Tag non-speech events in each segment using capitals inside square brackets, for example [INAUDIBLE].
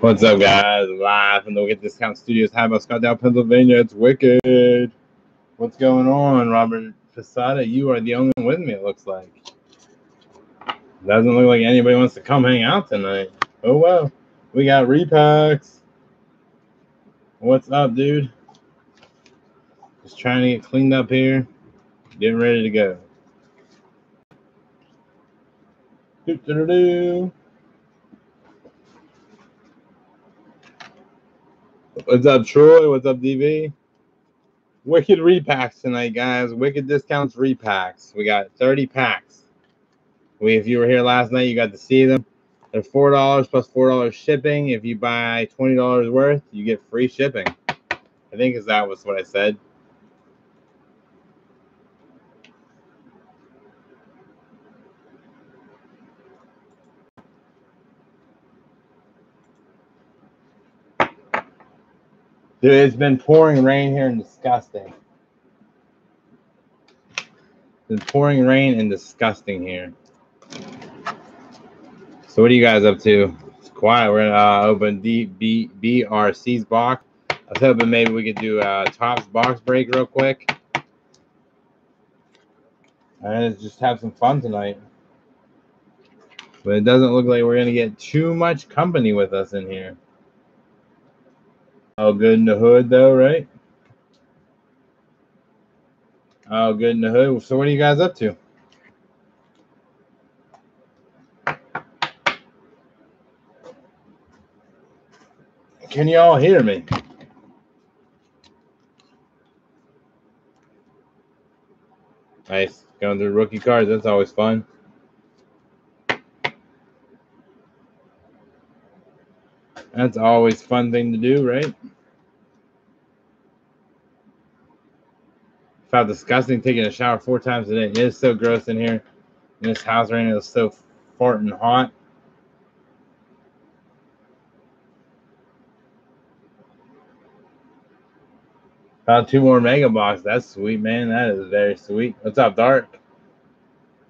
What's up, guys? Live from the Wicked Discount Studios, High about Scottsdale, Pennsylvania. It's Wicked. What's going on, Robert Posada? You are the only one with me, it looks like. Doesn't look like anybody wants to come hang out tonight. Oh, well. We got repacks. What's up, dude? Just trying to get cleaned up here. Getting ready to go. Do-do-do-do. What's up, Troy? What's up, DV? Wicked repacks tonight, guys. Wicked discounts repacks. We got 30 packs. We, if you were here last night, you got to see them. They're four dollars plus four dollars shipping. If you buy twenty dollars worth, you get free shipping. I think is that was what I said. Dude, it's been pouring rain here and disgusting. It's been pouring rain and disgusting here. So what are you guys up to? It's quiet. We're gonna uh, open D B BRC's box. I was hoping maybe we could do a Topps box break real quick. And just have some fun tonight. But it doesn't look like we're gonna get too much company with us in here. All good in the hood, though, right? All good in the hood. So, what are you guys up to? Can you all hear me? Nice. Going through rookie cards. That's always fun. That's always fun thing to do, right? How disgusting taking a shower four times a day. It is so gross in here. In this house right now, it's so farting hot. About two more mega box. That's sweet, man. That is very sweet. What's up, Dark?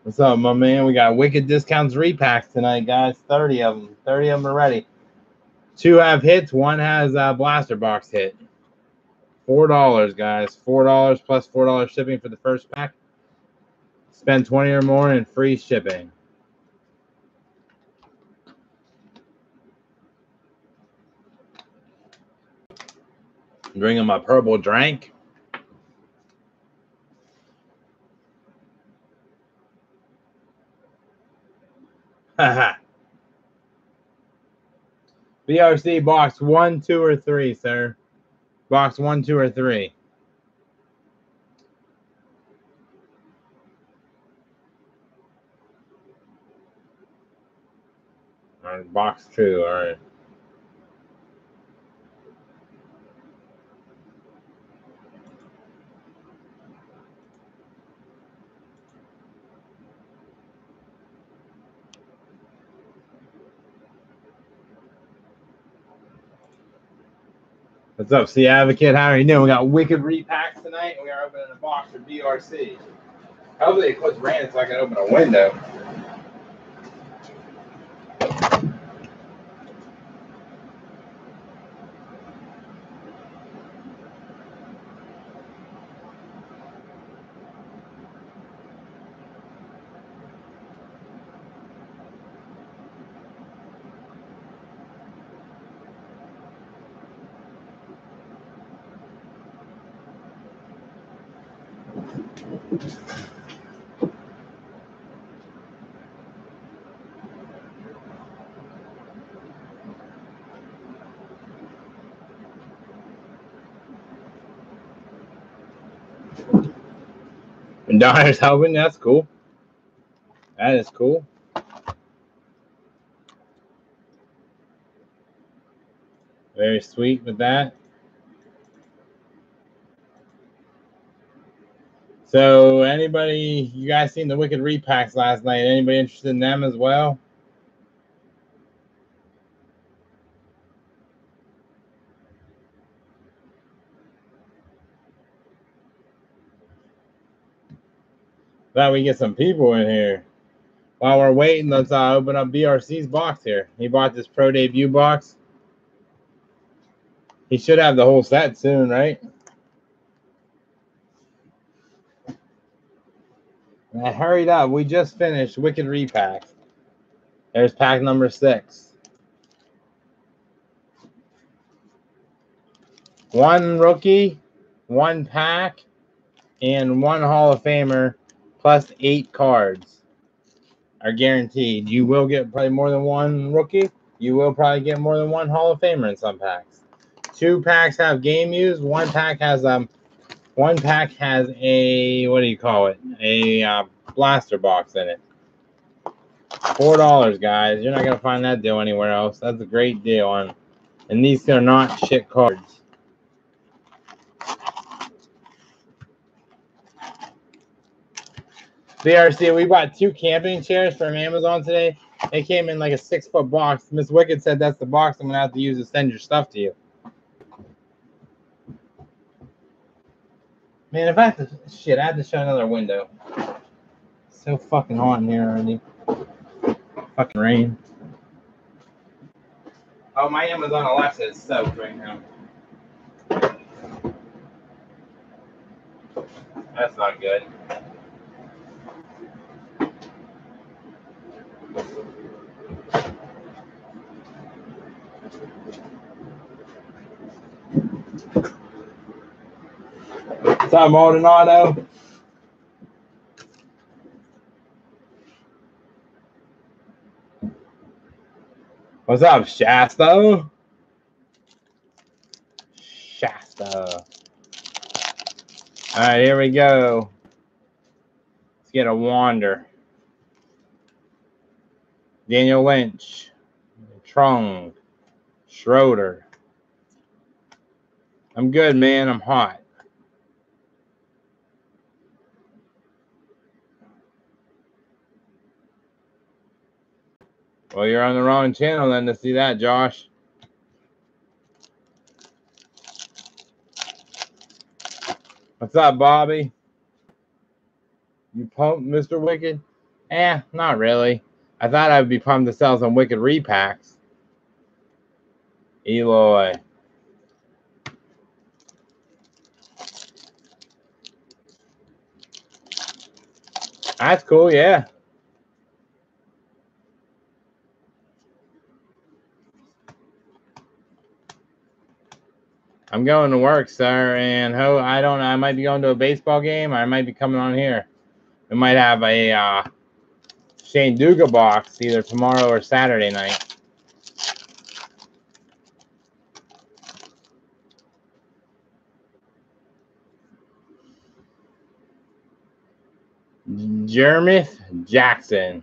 What's up, my man? We got wicked discounts repacks tonight, guys. 30 of them. 30 of them already. Two have hits. One has a blaster box hit. Four dollars, guys. Four dollars plus four dollars shipping for the first pack. Spend 20 or more and free shipping. Bringing my purple drink. Haha. BRC box one, two, or three, sir. Box one, two, or three. Box two, all right. What's up, C Advocate? How are you doing? We got wicked repacks tonight, and we are opening a box for BRC. Hopefully, it quits raining so I can open a window. [LAUGHS] And helping. That's cool. That is cool. Very sweet with that. So, anybody, you guys seen the Wicked repacks last night? Anybody interested in them as well? Glad we get some people in here. While we're waiting, let's uh, open up BRC's box here. He bought this pro debut box. He should have the whole set soon, right? I hurried up. We just finished Wicked Repack. There's pack number six. One rookie, one pack, and one Hall of Famer, plus eight cards are guaranteed. You will get probably more than one rookie. You will probably get more than one Hall of Famer in some packs. Two packs have game used. One pack has um, one pack has a what do you call it? A uh, blaster box in it. Four dollars, guys. You're not gonna find that deal anywhere else. That's a great deal and and these are not shit cards. BRC, we bought two camping chairs from Amazon today. They came in like a six foot box. Miss Wicked said that's the box I'm gonna have to use to send your stuff to you. Man, if I have to shit, I have to shut another window. so fucking hot in here already. Fucking rain. Oh, my Amazon Alexa is soaked right now. That's not good. Up, Maldonado? What's up, Shasta? Shasta. All right, here we go. Let's get a wander. Daniel Lynch, Trung, Schroeder. I'm good, man. I'm hot. Well, you're on the wrong channel then to see that, Josh. What's up, Bobby? You pumped, Mr. Wicked? Eh, not really. I thought I would be pumped to sell some Wicked repacks. Eloy. That's cool, yeah. I'm going to work, sir, and ho, I don't. I might be going to a baseball game, I might be coming on here. We might have a uh, Shane box either tomorrow or Saturday night. Jeremy Jackson.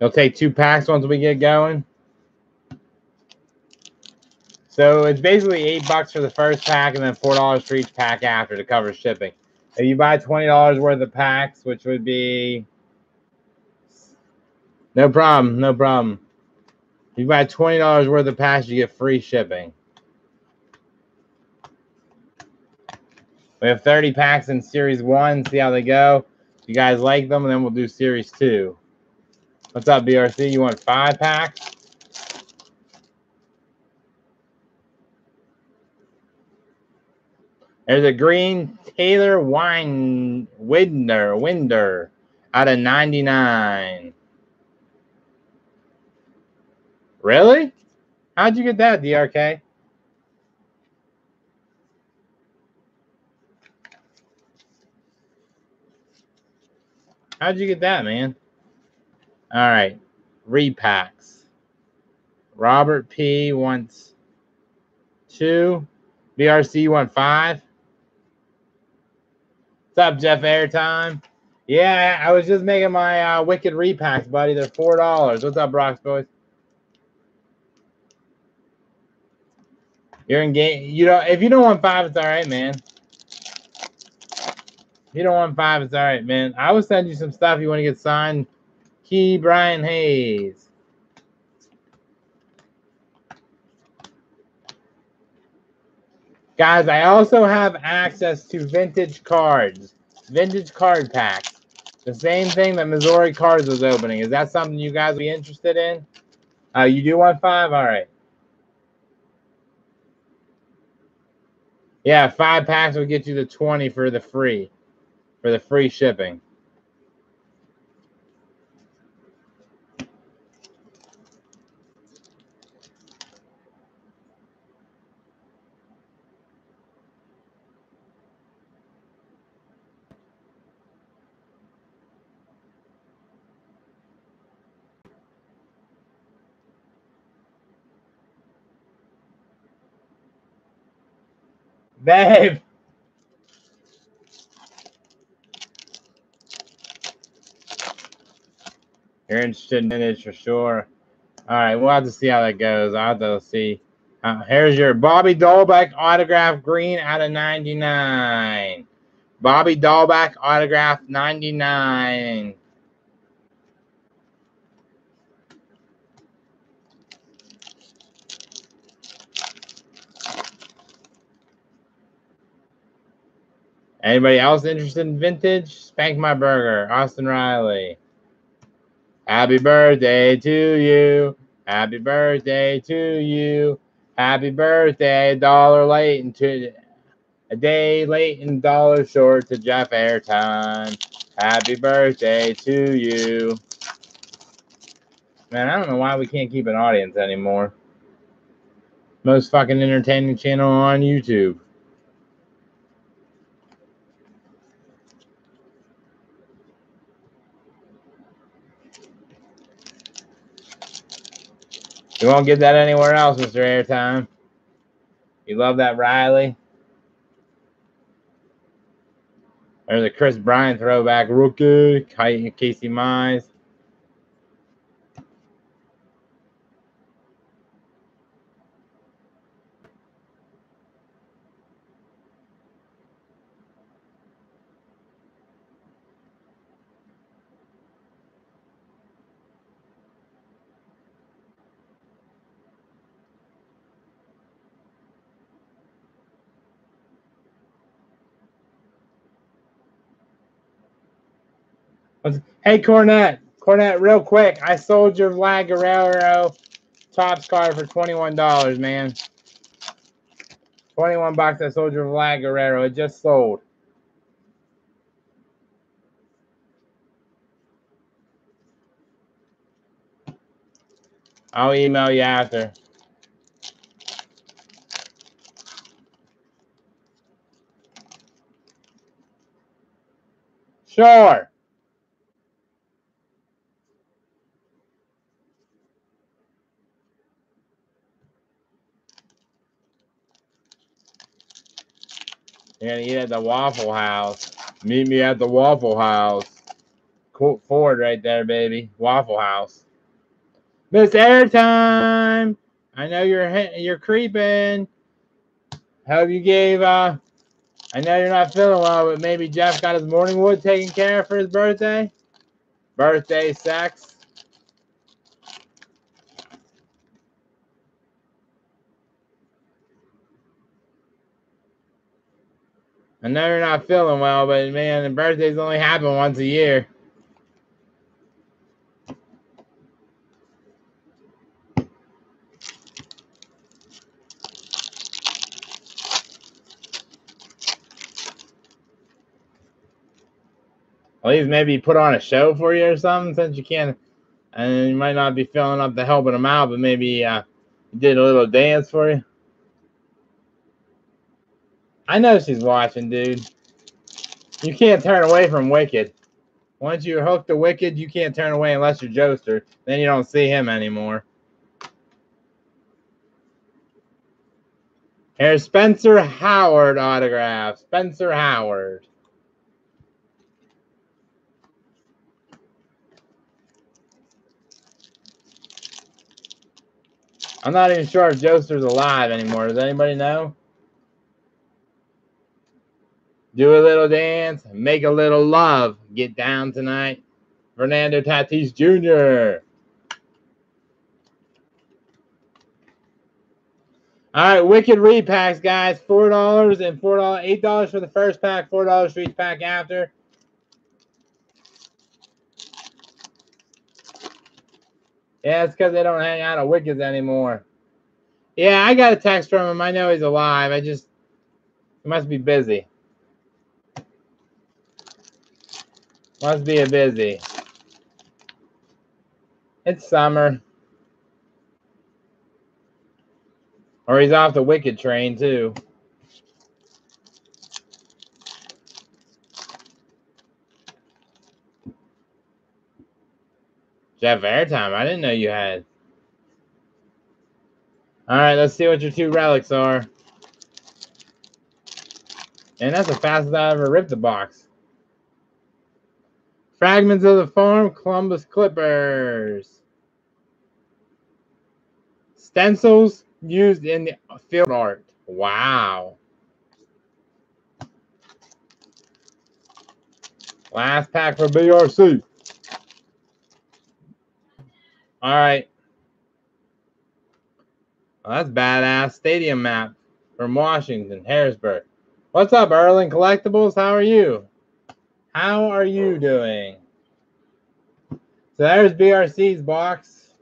He'll take two packs once we get going. So it's basically eight bucks for the first pack and then four dollars for each pack after to cover shipping. If you buy twenty dollars worth of packs, which would be no problem, no problem. If you buy twenty dollars worth of packs, you get free shipping. We have 30 packs in series one. See how they go. If you guys like them, and then we'll do series two. What's up, BRC? You want five packs? There's a green Taylor Wine Winder Winder out of 99. Really? How'd you get that, DRK? How'd you get that, man? All right. Repacks. Robert P wants two. BRC want five. What's up, Jeff Airtime? Yeah, I was just making my uh, Wicked repacks, buddy. They're four dollars. What's up, Brock's boys? You're in game. You know, if you don't want five, it's all right, man. If you don't want five, it's all right, man. I will send you some stuff you want to get signed. Ke'Bryan Hayes. Guys, I also have access to vintage cards, vintage card packs. The same thing that Missouri Cards was opening. Is that something you guys be interested in? Uh, you do want five? All right. Yeah, five packs will get you the 20 for the free, for the free shipping. Babe. You're interested in it for sure. All right, we'll have to see how that goes. I'll have to see. Uh, here's your Bobby Dalbec autograph green out of 99. Bobby Dalbec autograph 99. Anybody else interested in vintage? Spank my burger, Austin Riley. Happy birthday to you. Happy birthday to you. Happy birthday, a dollar late and a day late and dollar short to Jeff Airtime. Happy birthday to you. Man, I don't know why we can't keep an audience anymore. Most fucking entertaining channel on YouTube. You won't get that anywhere else, Mr. Airtime. You love that Riley. There's a Kris Bryant throwback rookie, Casey Mize. Hey, Cornette. Cornette, real quick. I sold your Vlad Guerrero Topps card for $21, man. 21 bucks. I sold your Vlad Guerrero. It just sold. I'll email you after. Sure. You're eat at the Waffle House. Meet me at the Waffle House. Quote Ford right there, baby. Waffle House. Miss Airtime. I know you're you're creeping. Hope you gave. Uh, I know you're not feeling well, but maybe Jeff got his morning wood taken care of for his birthday. Birthday sex. I know you're not feeling well, but man, the birthdays only happen once a year. At least maybe put on a show for you or something since you can't, and you might not be feeling up to helping them out, but maybe uh, did a little dance for you. I know she's watching, dude. You can't turn away from Wicked. Once you're hooked to Wicked, you can't turn away unless you're Joester. Then you don't see him anymore. Here's Spencer Howard autograph. Spencer Howard. I'm not even sure if Joester's alive anymore. Does anybody know? Do a little dance, make a little love, get down tonight. Fernando Tatis Jr. All right, wicked repacks, guys. Four dollars and four dollars, eight dollars for the first pack, four dollars for each pack after. Yeah, it's because they don't hang out at Wickeds anymore. Yeah, I got a text from him. I know he's alive. I just He must be busy. Must be a busy. It's summer. Or he's off the wicked train too. Jeff Airtime, I didn't know you had. All right, let's see what your two relics are. And that's the fastest I ever ripped the box. Fragments of the Farm, Columbus Clippers. Stencils used in the field art. Wow. Last pack for BRC. All right. Well, that's badass. Stadium map from Washington, Harrisburg. What's up, Erling Collectibles? How are you? How are you doing? So there's BRC's box.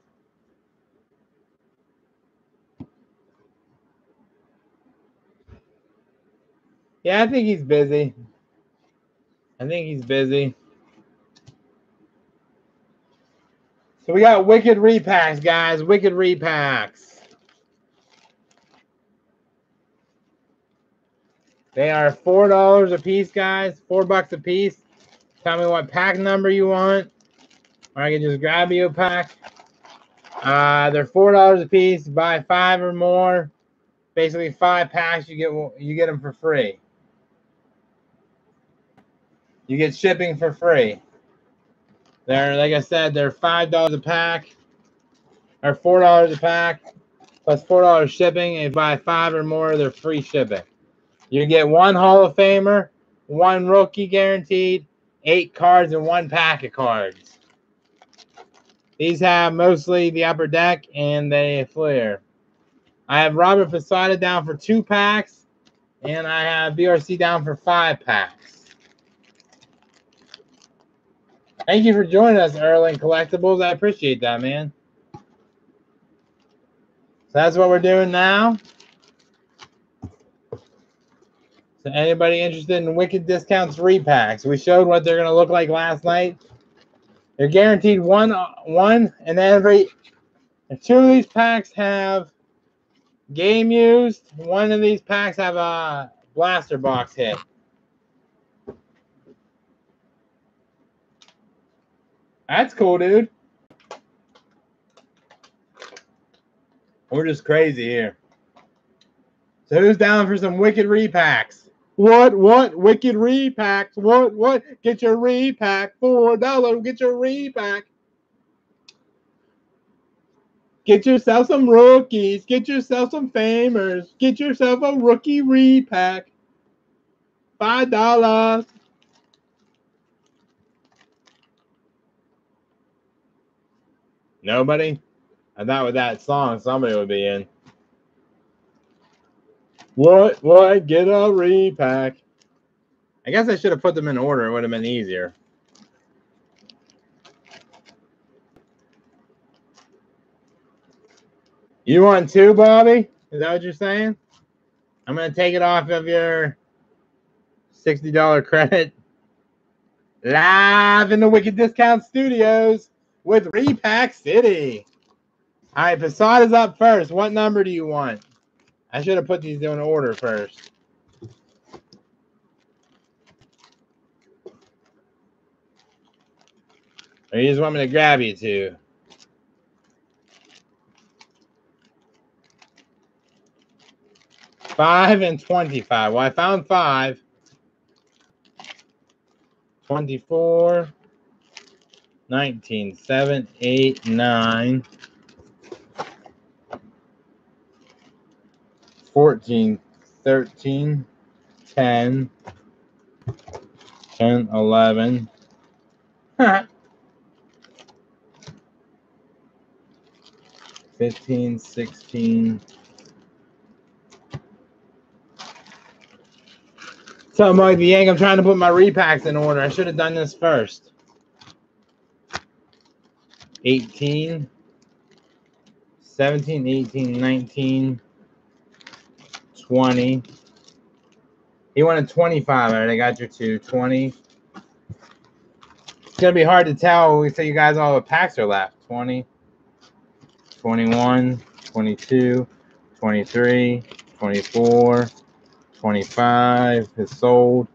Yeah, I think he's busy. I think he's busy. So we got wicked repacks, guys. Wicked repacks. They are four dollars a piece, guys. Four bucks a piece. Tell me what pack number you want, or I can just grab you a pack. Uh, they're four dollars a piece. Buy five or more, basically five packs. You get you get them for free. You get shipping for free. They're like I said, they're five dollars a pack, or four dollars a pack, plus four dollars shipping. If you buy five or more, they're free shipping. You get one Hall of Famer, one rookie guaranteed, eight cards, and one pack of cards. These have mostly the upper deck and they Fleer. I have Robert Posada down for two packs, and I have BRC down for five packs. Thank you for joining us, Erling Collectibles. I appreciate that, man. So that's what we're doing now. So anybody interested in Wicked Discounts repacks? We showed what they're going to look like last night. They're guaranteed one, one, and then every and two of these packs have game used. One of these packs have a blaster box hit. That's cool, dude. We're just crazy here. So who's down for some wicked repacks? What? What? Wicked repacks? What? What? Get your repack. Four dollar. Get your repack. Get yourself some rookies. Get yourself some famers. Get yourself a rookie repack. Five dollars. Nobody? I thought with that song somebody would be in. What? What? Get a repack. I guess I should have put them in order. It would have been easier. You want two, Bobby? Is that what you're saying? I'm going to take it off of your $60 credit. Live in the Wicked Discount Studios with Repack City. All right, Posada's up first. What number do you want? I should have put these in order first. Or you just want me to grab you two? Five and 25. Well, I found five. 24. 19, 7, 8, 9, 14, 13, 10, 10, 11, [LAUGHS] 15, 16, So, Mike the Yank, I'm trying to put my repacks in order. I should have done this first. 18, 17, 18, 19, 20, He wanted 25. All right, I got your two. 20. It's going to be hard to tell. We say you guys all the packs are left. 20, 21, 22, 23, 24, 25 is sold.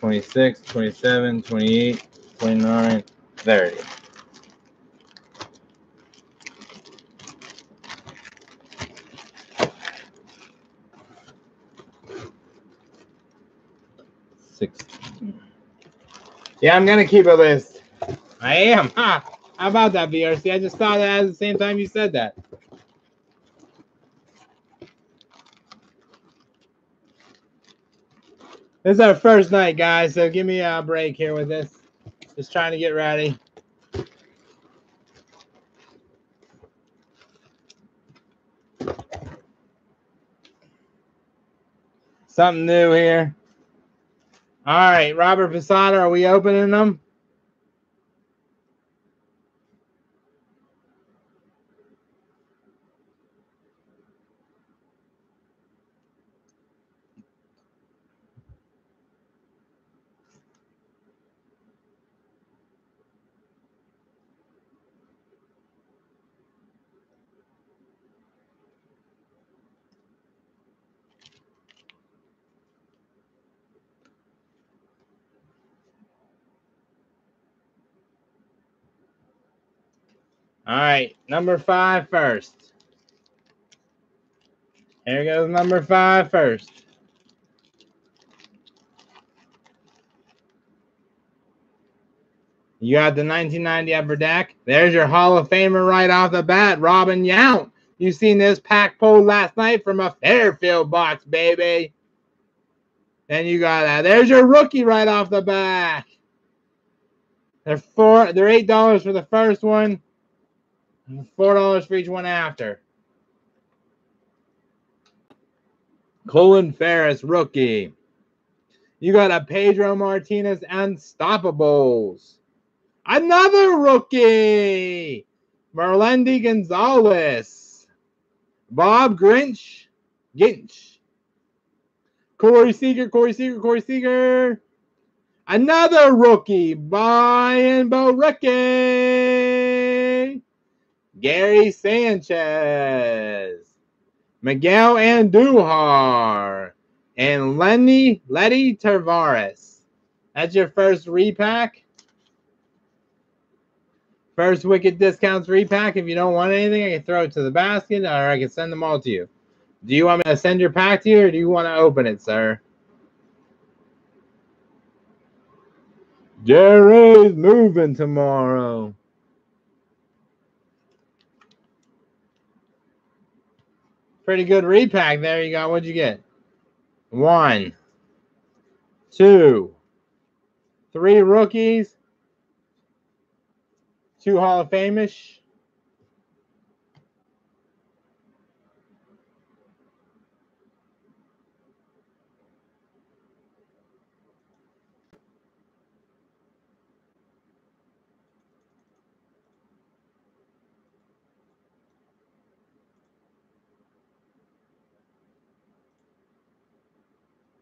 Twenty-six, twenty-seven, twenty-eight, twenty-nine, thirty. Sixteen. Yeah, I'm gonna keep a list. I am. Ha! How about that, BRC? I just saw that at the same time you said that. This is our first night, guys, so give me a break here with this. Just trying to get ready. Something new here. All right, Robert Posada, are we opening them? All right, number five first. Here goes number five first. You got the 1990 upper deck. There's your Hall of Famer right off the bat, Robin Yount. You seen this pack pulled last night from a Fairfield box, baby. Then you got that. There's your rookie right off the back. They're four. They're eight dollars for the first one. Four dollars for each one after. Colin Ferris, rookie. You got a Pedro Martinez Unstoppables. Another rookie. Merandy Gonzalez. Bob Grinch. Ginch. Corey Seager, Corey Seager, Corey Seager. Another rookie. Brian Borucki. Gary Sanchez, Miguel Andujar, and Lenny Letty Taveras. That's your first repack. First Wicked Discounts repack. If you don't want anything, I can throw it to the basket or I can send them all to you. Do you want me to send your pack to you or do you want to open it, sir? Jerry's moving tomorrow. Pretty good repack there. You got what'd you get? One, two, three rookies, two Hall of Fameish.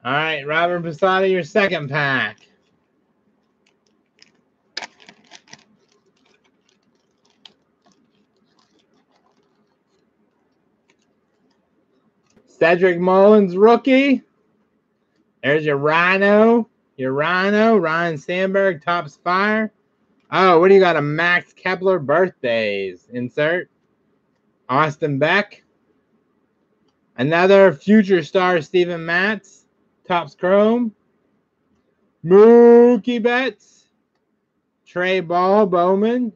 All right, Robert Posada, your second pack. Cedric Mullins, rookie. There's your Rhino. Your Rhino, Ryan Sandberg, Topps Fire. Oh, what do you got? A Max Kepler birthdays. Insert. Austin Beck. Another future star, Steven Matz. Topps Chrome. Mookie Betts. Trey Ball Bowman.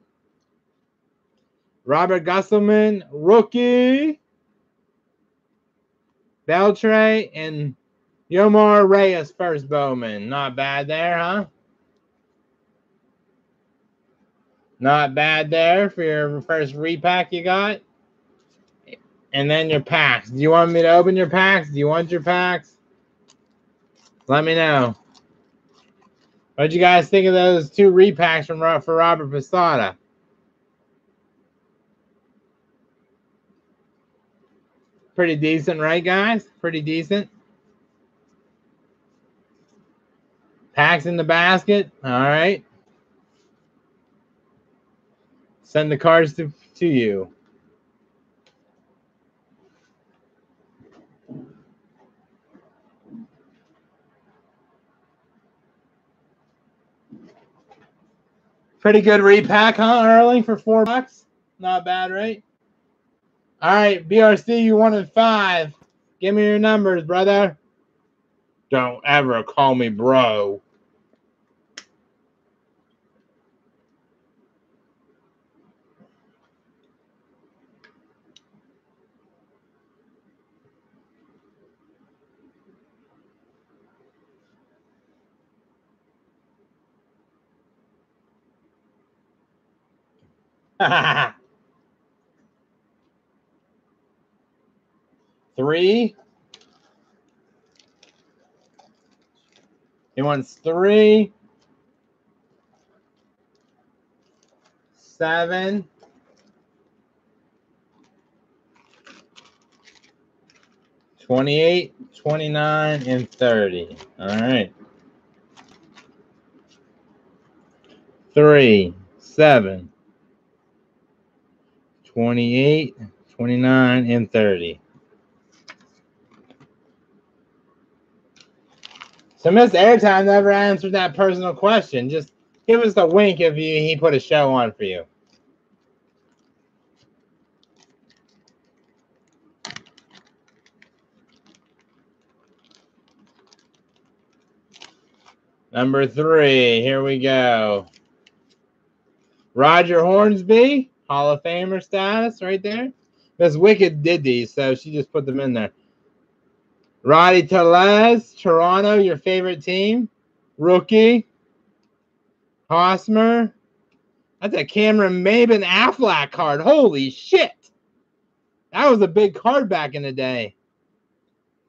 Robert Gsellman, rookie. Beltre and Yomar Reyes, first Bowman. Not bad there, huh? Not bad there for your first repack you got. And then your packs. Do you want me to open your packs? Do you want your packs? Let me know. What'd you guys think of those two repacks from for Robert Posada? Pretty decent, right, guys? Pretty decent. Packs in the basket. All right. Send the cards to, to you. Pretty good repack, huh, Early, for four bucks? Not bad, right? All right, BRC, you wanted five. Give me your numbers, brother. Don't ever call me bro. [LAUGHS] three. He wants three, seven, twenty-eight, twenty-nine, and 30. All right. Three, seven, 28, 29, and 30. So Miss Airtime never answered that personal question. Just give us a wink if you he put a show on for you. Number three, here we go. Roger Hornsby, Hall of Famer status right there. Miss Wicked did these, so she just put them in there. Rowdy Tellez, Toronto, your favorite team. Rookie. Hosmer. That's a Cameron Maybin Aflac card. Holy shit. That was a big card back in the day.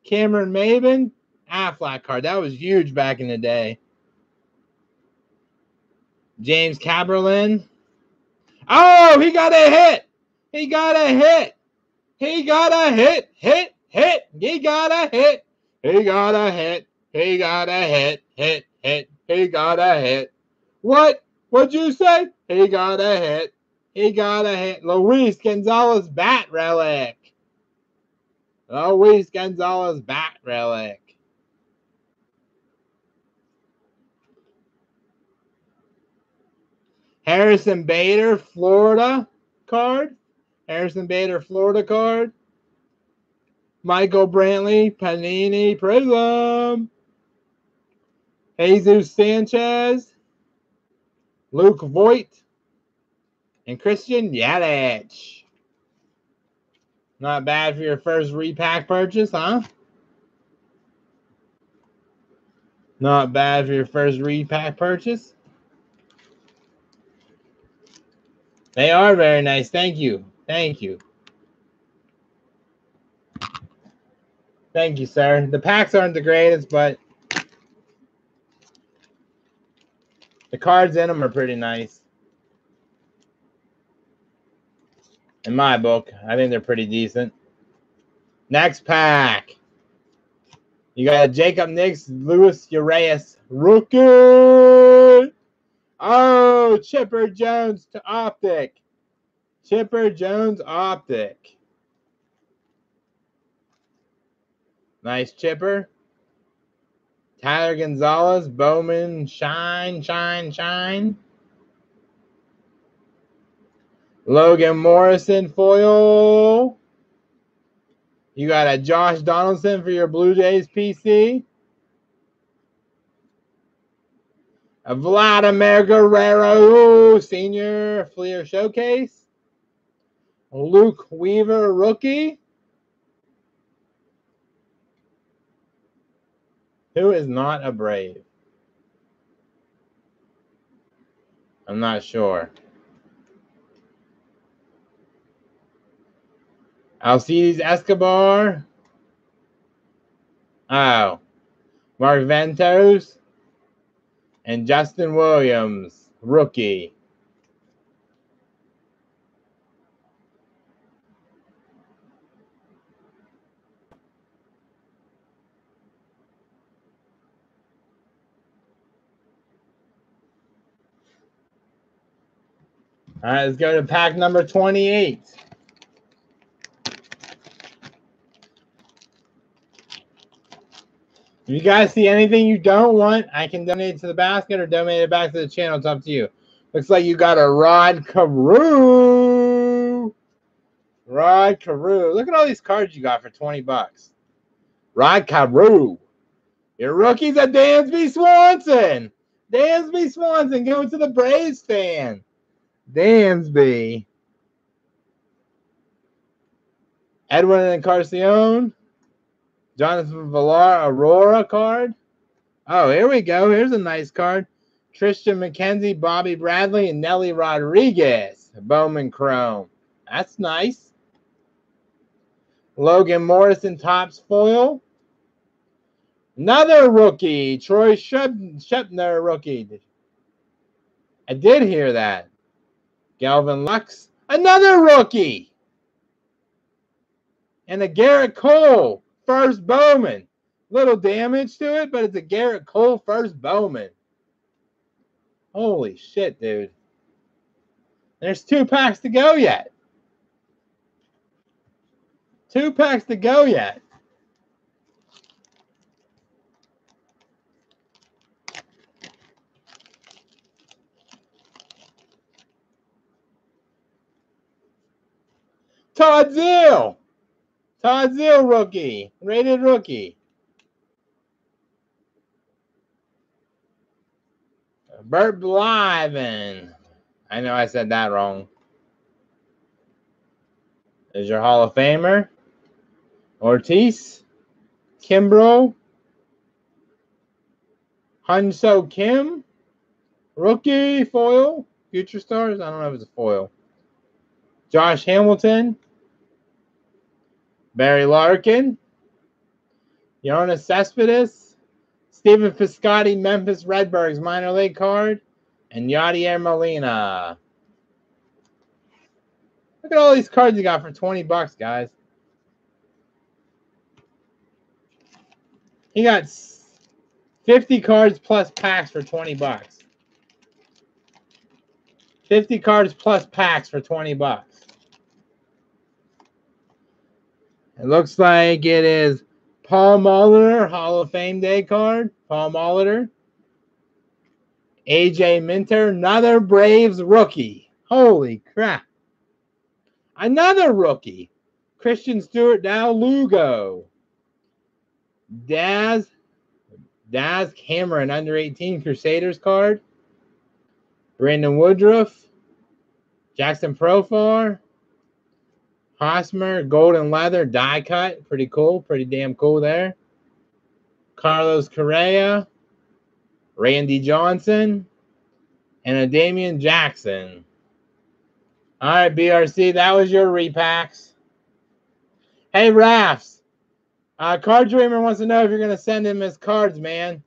Cameron Maybin Aflac card. That was huge back in the day. James Caberlin. Oh, he got a hit. He got a hit. He got a hit. Hit hit. He got a hit. He got a hit. He got a hit. Hit, hit. He got a hit. What? What'd you say? He got a hit. He got a hit. Luis Gonzalez bat relic. Luis Gonzalez bat relic. Harrison Bader, Florida card. Harrison Bader, Florida card. Michael Brantley, Panini Prism. Jesus Sanchez, Luke Voit, and Christian Yelich. Not bad for your first repack purchase, huh? Not bad for your first repack purchase. They are very nice. Thank you. Thank you. Thank you, sir. The packs aren't the greatest, but the cards in them are pretty nice. In my book, I think they're pretty decent. Next pack. You got Jacob Nix, Luis Urias, rookie. Oh, Chipper Jones to Optic. Chipper Jones Optic. Nice chipper. Tyler Gonzalez, Bowman, shine, shine, shine. Logan Morrison foil. You got a Josh Donaldson for your Blue Jays PC. A Vladimir Guerrero Senior Fleer Showcase. Luke Weaver rookie. Who is not a brave? I'm not sure. Alcides Escobar. Oh. Mark Vientos and Justin Williams, rookie. All right, let's go to pack number 28. If you guys see anything you don't want, I can donate to the basket or donate it back to the channel. It's up to you. Looks like you got a Rod Carew. Rod Carew. Look at all these cards you got for 20 bucks. Rod Carew. Your rookie's a Dansby Swanson. Dansby Swanson going to the Braves fan. Dansby. Edwin and Encarnacion. Jonathan Villar Aurora card. Oh, here we go. Here's a nice card. Tristan McKenzie, Bobby Bradley, and Nellie Rodriguez. Bowman Chrome. That's nice. Logan Morrison Topps foil. Another rookie. Troy Shepner rookie. I did hear that. Gavin Lux. Another rookie. And a Gerrit Cole. First Bowman. Little damage to it, but it's a Gerrit Cole first Bowman. Holy shit, dude. There's two packs to go yet. Two packs to go yet. Todd Zeile. Todd Zeile rookie. Rated rookie. Bert Blyven. I know I said that wrong. Is your Hall of Famer. Ortiz. Kimbrel. Hyun-Soo Kim. Rookie foil. Future Stars. I don't know if it's a foil. Josh Hamilton. Barry Larkin. Yoenis Cespedes. Stephen Piscotty, Memphis Redbirds minor league card. And Yadier Molina. Look at all these cards you got for 20 bucks, guys. He got 50 cards plus packs for 20 bucks. 50 cards plus packs for 20 bucks. It looks like it is Paul Molitor, Hall of Fame Day card. Paul Molitor. AJ Minter, another Braves rookie. Holy crap. Another rookie. Christian Stewart, now Lugo. Daz, Daz Cameron, under 18 Crusaders card. Brandon Woodruff. Jackson Profar. Hosmer, golden leather, die cut. Pretty cool. Pretty damn cool there. Carlos Correa, Randy Johnson, and a Damian Jackson. All right, BRC, that was your repacks. Hey, Rafts. Uh, Card Dreamer wants to know if you're going to send him his cards, man.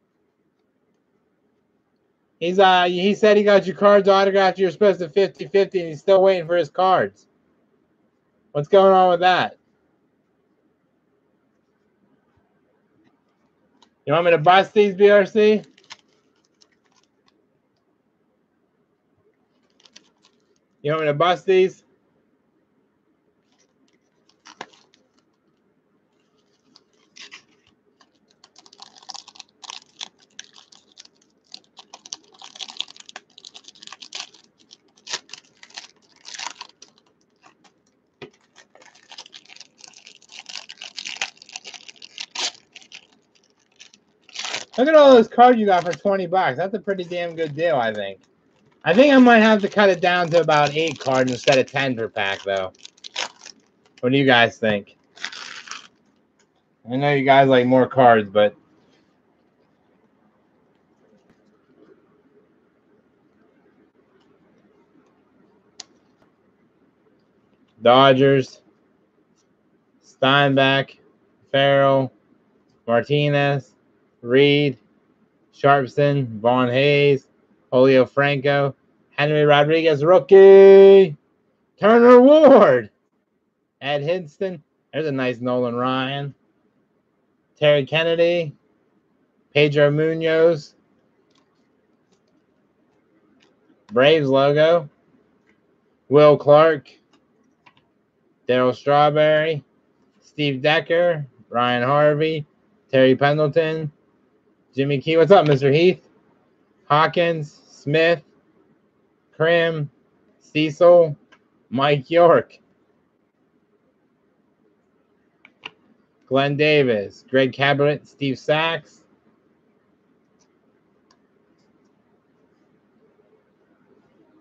He's uh he said he got your cards autographed. You're supposed to 50-50 and he's still waiting for his cards. What's going on with that? You want me to bust these, BRC? You want me to bust these? Look at all those cards you got for 20 bucks. That's a pretty damn good deal, I think. I think I might have to cut it down to about eight cards instead of 10 per pack, though. What do you guys think? I know you guys like more cards, but Dodgers, Steinbach, Farrell, Martinez, Reed, Sharpson, Von Hayes, Julio Franco, Henry Rodriguez, rookie, Turner Ward, Ed Hinston. There's a nice Nolan Ryan, Terry Kennedy, Pedro Munoz, Braves logo, Will Clark, Darryl Strawberry, Steve Decker, Ryan Harvey, Terry Pendleton, Jimmy Key. What's up, Mr. Heath? Hawkins, Smith, Krim, Cecil, Mike York, Glenn Davis, Greg Cabinet, Steve Sax,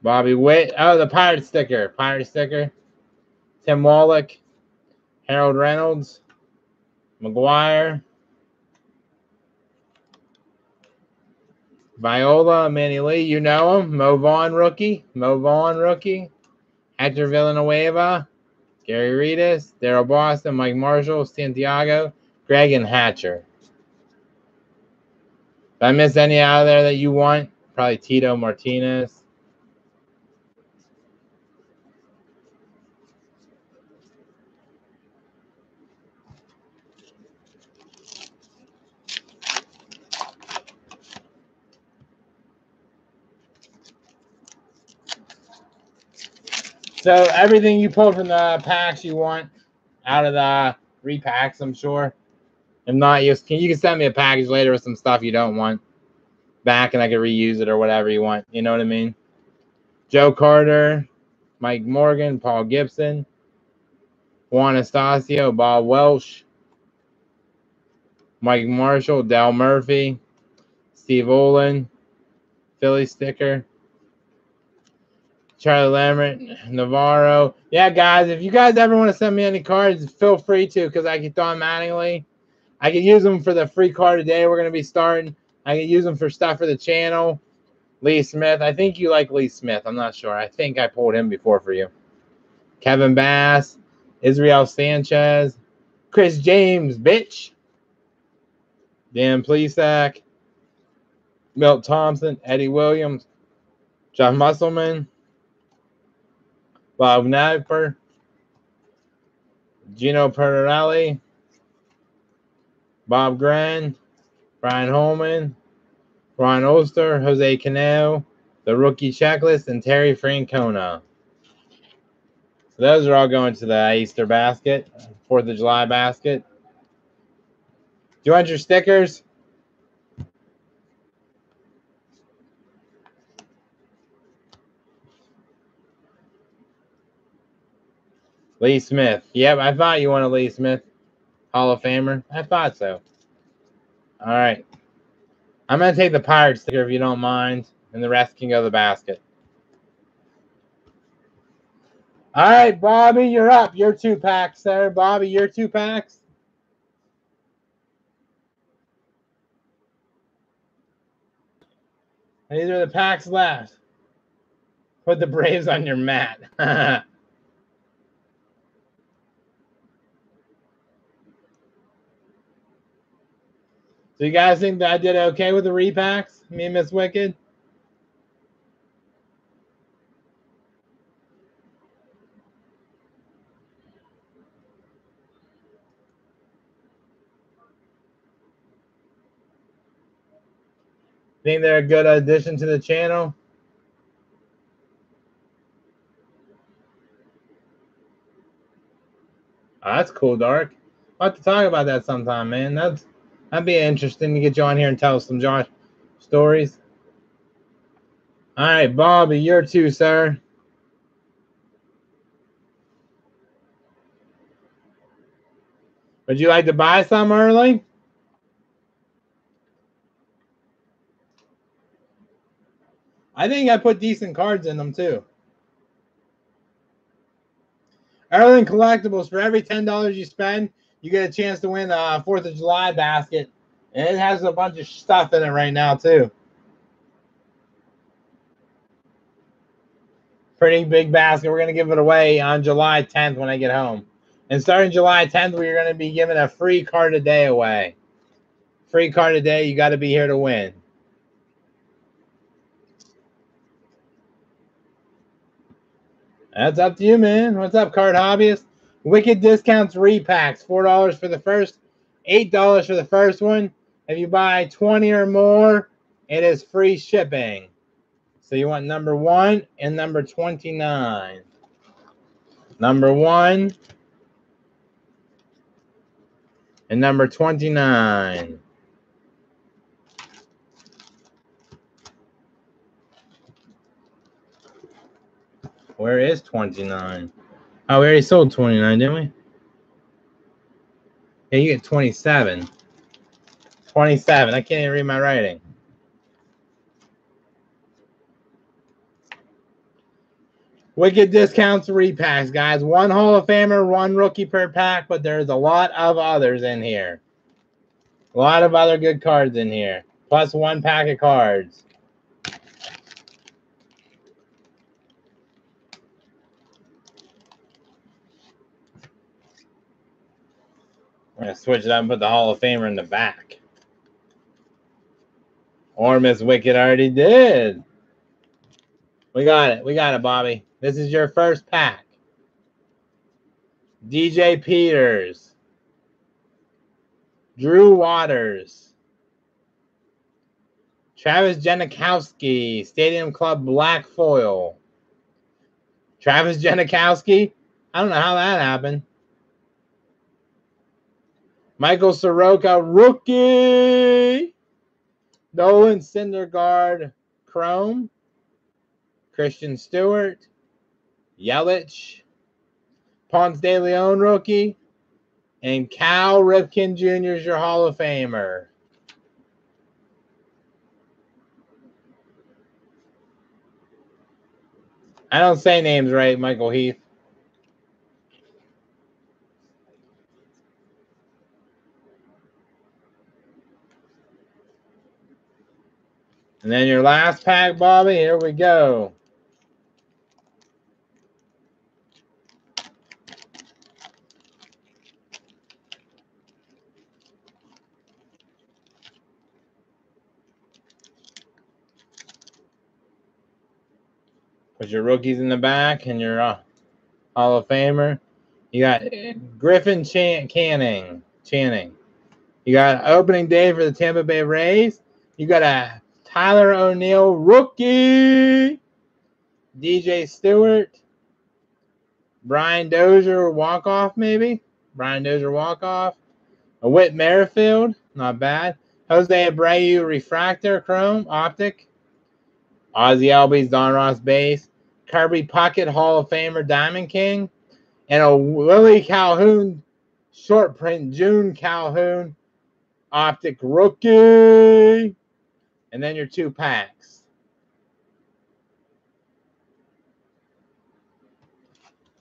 Bobby Witt. Oh, the pirate sticker. Pirate sticker. Tim Wallach. Harold Reynolds. McGwire. Viola, Manny Lee, you know him. Mo Vaughn, rookie. Mo Vaughn, rookie. Hector Villanueva. Gary Redus. Daryl Boston. Mike Marshall. Santiago. Greg and Hatcher. If I missed any out of there that you want, probably Tito Martinez. So everything you pulled from the packs you want out of the repacks, I'm sure. If not, you can you can send me a package later with some stuff you don't want back, and I can reuse it or whatever you want. You know what I mean? Joe Carter, Mike Morgan, Paul Gibson, Juan Estacio, Bob Welch, Mike Marshall, Dale Murphy, Steve Olin, Philly Sticker. Charlie Lambert, Navarro. Yeah, guys, if you guys ever want to send me any cards, feel free to because I can throw them manually. I can use them for the free card today. We're going to be starting. I can use them for stuff for the channel. Lee Smith. I think you like Lee Smith. I'm not sure. I think I pulled him before for you. Kevin Bass, Israel Sanchez, Chris James, bitch. Dan Plesac, Milt Thompson, Eddie Williams, John Musselman. Bob Knepper, Gino Perrelli, Bob Gran, Brian Holman, Ron Oester, Jose Canel, the rookie checklist, and Terry Francona. So those are all going to the Easter basket, Fourth of July basket. Do you want your stickers? Lee Smith. Yep, I thought you wanted Lee Smith. Hall of Famer. I thought so. All right. I'm going to take the pirate sticker if you don't mind, and the rest can go to the basket. All right, Bobby, you're up. Your two packs there. Bobby, your two packs. These are the packs left. Put the Braves on your mat. [LAUGHS] So you guys think that I did okay with the repacks? Me and Miss Wicked? Think they're a good addition to the channel? Oh, that's cool, Dark. I'll have to talk about that sometime, man. That's That'd be interesting to get you on here and tell us some Josh stories. All right, Bobby, you're two, sir. Would you like to buy some early? I think I put decent cards in them too. Erling Collectibles, for every $10 you spend, you get a chance to win a Fourth of July basket, and it has a bunch of stuff in it right now too. Pretty big basket. We're gonna give it away on July 10th when I get home. And starting July 10th, we're gonna be giving a free card a day away. Free card a day. You got to be here to win. That's up to you, man. What's up, card hobbyist? Wicked discounts repacks. $4 for the first, $8 for the first one. If you buy 20 or more, it is free shipping. So you want number one and number 29. Number one. And number 29. Where is 29? Oh, we already sold 29, didn't we? Yeah, you get 27. 27. I can't even read my writing. Wicked discounts repacks, guys. One Hall of Famer, one rookie per pack, but there's a lot of others in here. A lot of other good cards in here. Plus one pack of cards. I'm to switch it up and put the Hall of Famer in the back. Or Miss Wicked already did. We got it. We got it, Bobby. This is your first pack. DJ Peters. Drew Waters. Travis Janikowski, Stadium Club Black Foil. Travis Janikowski? I don't know how that happened. Michael Soroka, rookie. Nolan Syndergaard, Chrome. Christian Stewart. Yelich. Ponce de Leon, rookie. And Cal Ripken Jr. is your Hall of Famer. I don't say names right, Michael Heath. And then your last pack, Bobby. Here we go. Put your rookies in the back and your uh, Hall of Famer. You got Griffin Chan- Canning. Channing. You got opening day for the Tampa Bay Rays. You got a Tyler O'Neill rookie. DJ Stewart. Brian Dozier walk off, maybe. Brian Dozier walk off. A Whit Merrifield, not bad. Jose Abreu refractor chrome optic. Ozzie Albies, Donruss base. Kirby Puckett Hall of Famer Diamond King. And a Willie Calhoun short print June Calhoun optic rookie. And then your two packs.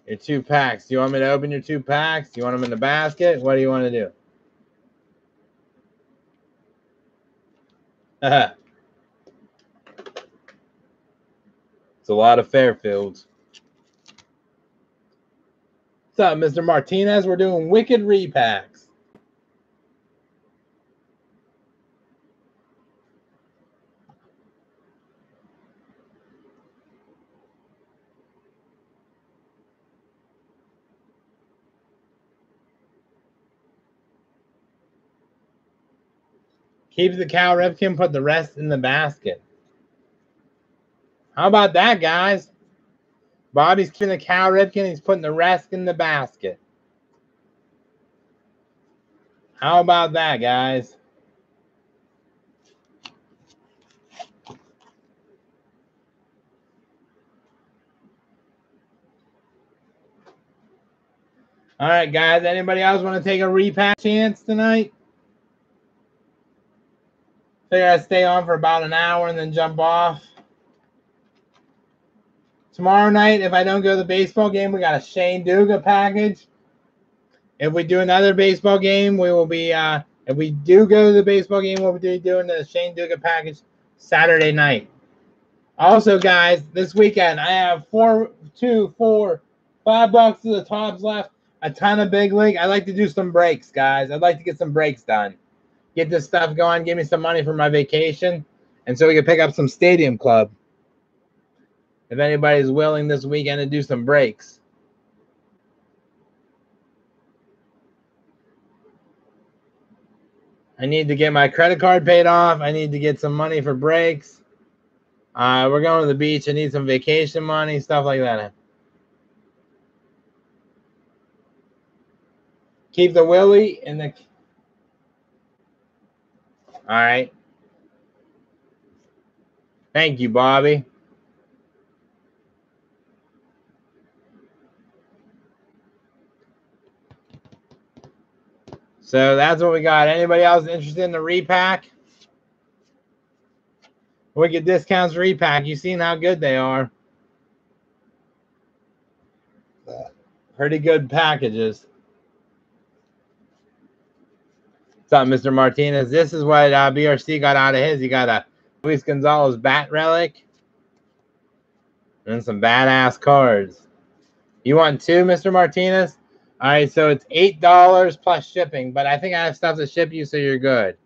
Your two packs. Do you want me to open your two packs? Do you want them in the basket? What do you want to do? [LAUGHS] it's a lot of Fairfields. What's up, Mr. Martinez? We're doing wicked repacks. Keep the Cal Ripken, put the rest in the basket. How about that, guys? Bobby's keeping the Cal Ripken, he's putting the rest in the basket. How about that, guys? All right, guys. Anybody else want to take a repack chance tonight? Figure I stay on for about an hour and then jump off. Tomorrow night, if I don't go to the baseball game, we got a Shane Duga package. If we do another baseball game, we will be. Uh, if we do go to the baseball game, we'll be doing the Shane Duga package Saturday night. Also, guys, this weekend I have four, two, four, five bucks to the tops left. A ton of big league. I like to do some breaks, guys. I'd like to get some breaks done. Get this stuff going. Give me some money for my vacation, and so we can pick up some stadium club. If anybody's willing this weekend to do some breaks. I need to get my credit card paid off. I need to get some money for breaks. Uh, we're going to the beach. I need some vacation money, stuff like that. Keep the Willie in the. All right. Thank you, Bobby. So that's what we got. Anybody else interested in the repack? Wicked discounts repack. You seen how good they are. Pretty good packages. What's up, Mr. Martinez? This is what uh, BRC got out of his. He got a Luis Gonzalez bat relic and some badass cards. You want two, Mr. Martinez? All right, so it's eight dollars plus shipping, but I think I have stuff to ship you, so you're good.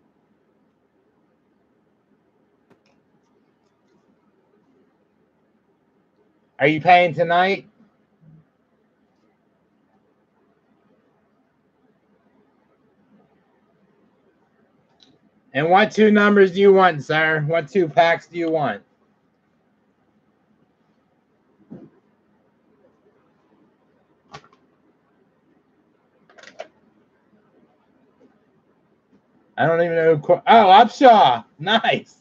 Are you paying tonight? And what two numbers do you want, sir? What two packs do you want? I don't even know. Who, oh, Upshaw. [LAUGHS] Nice.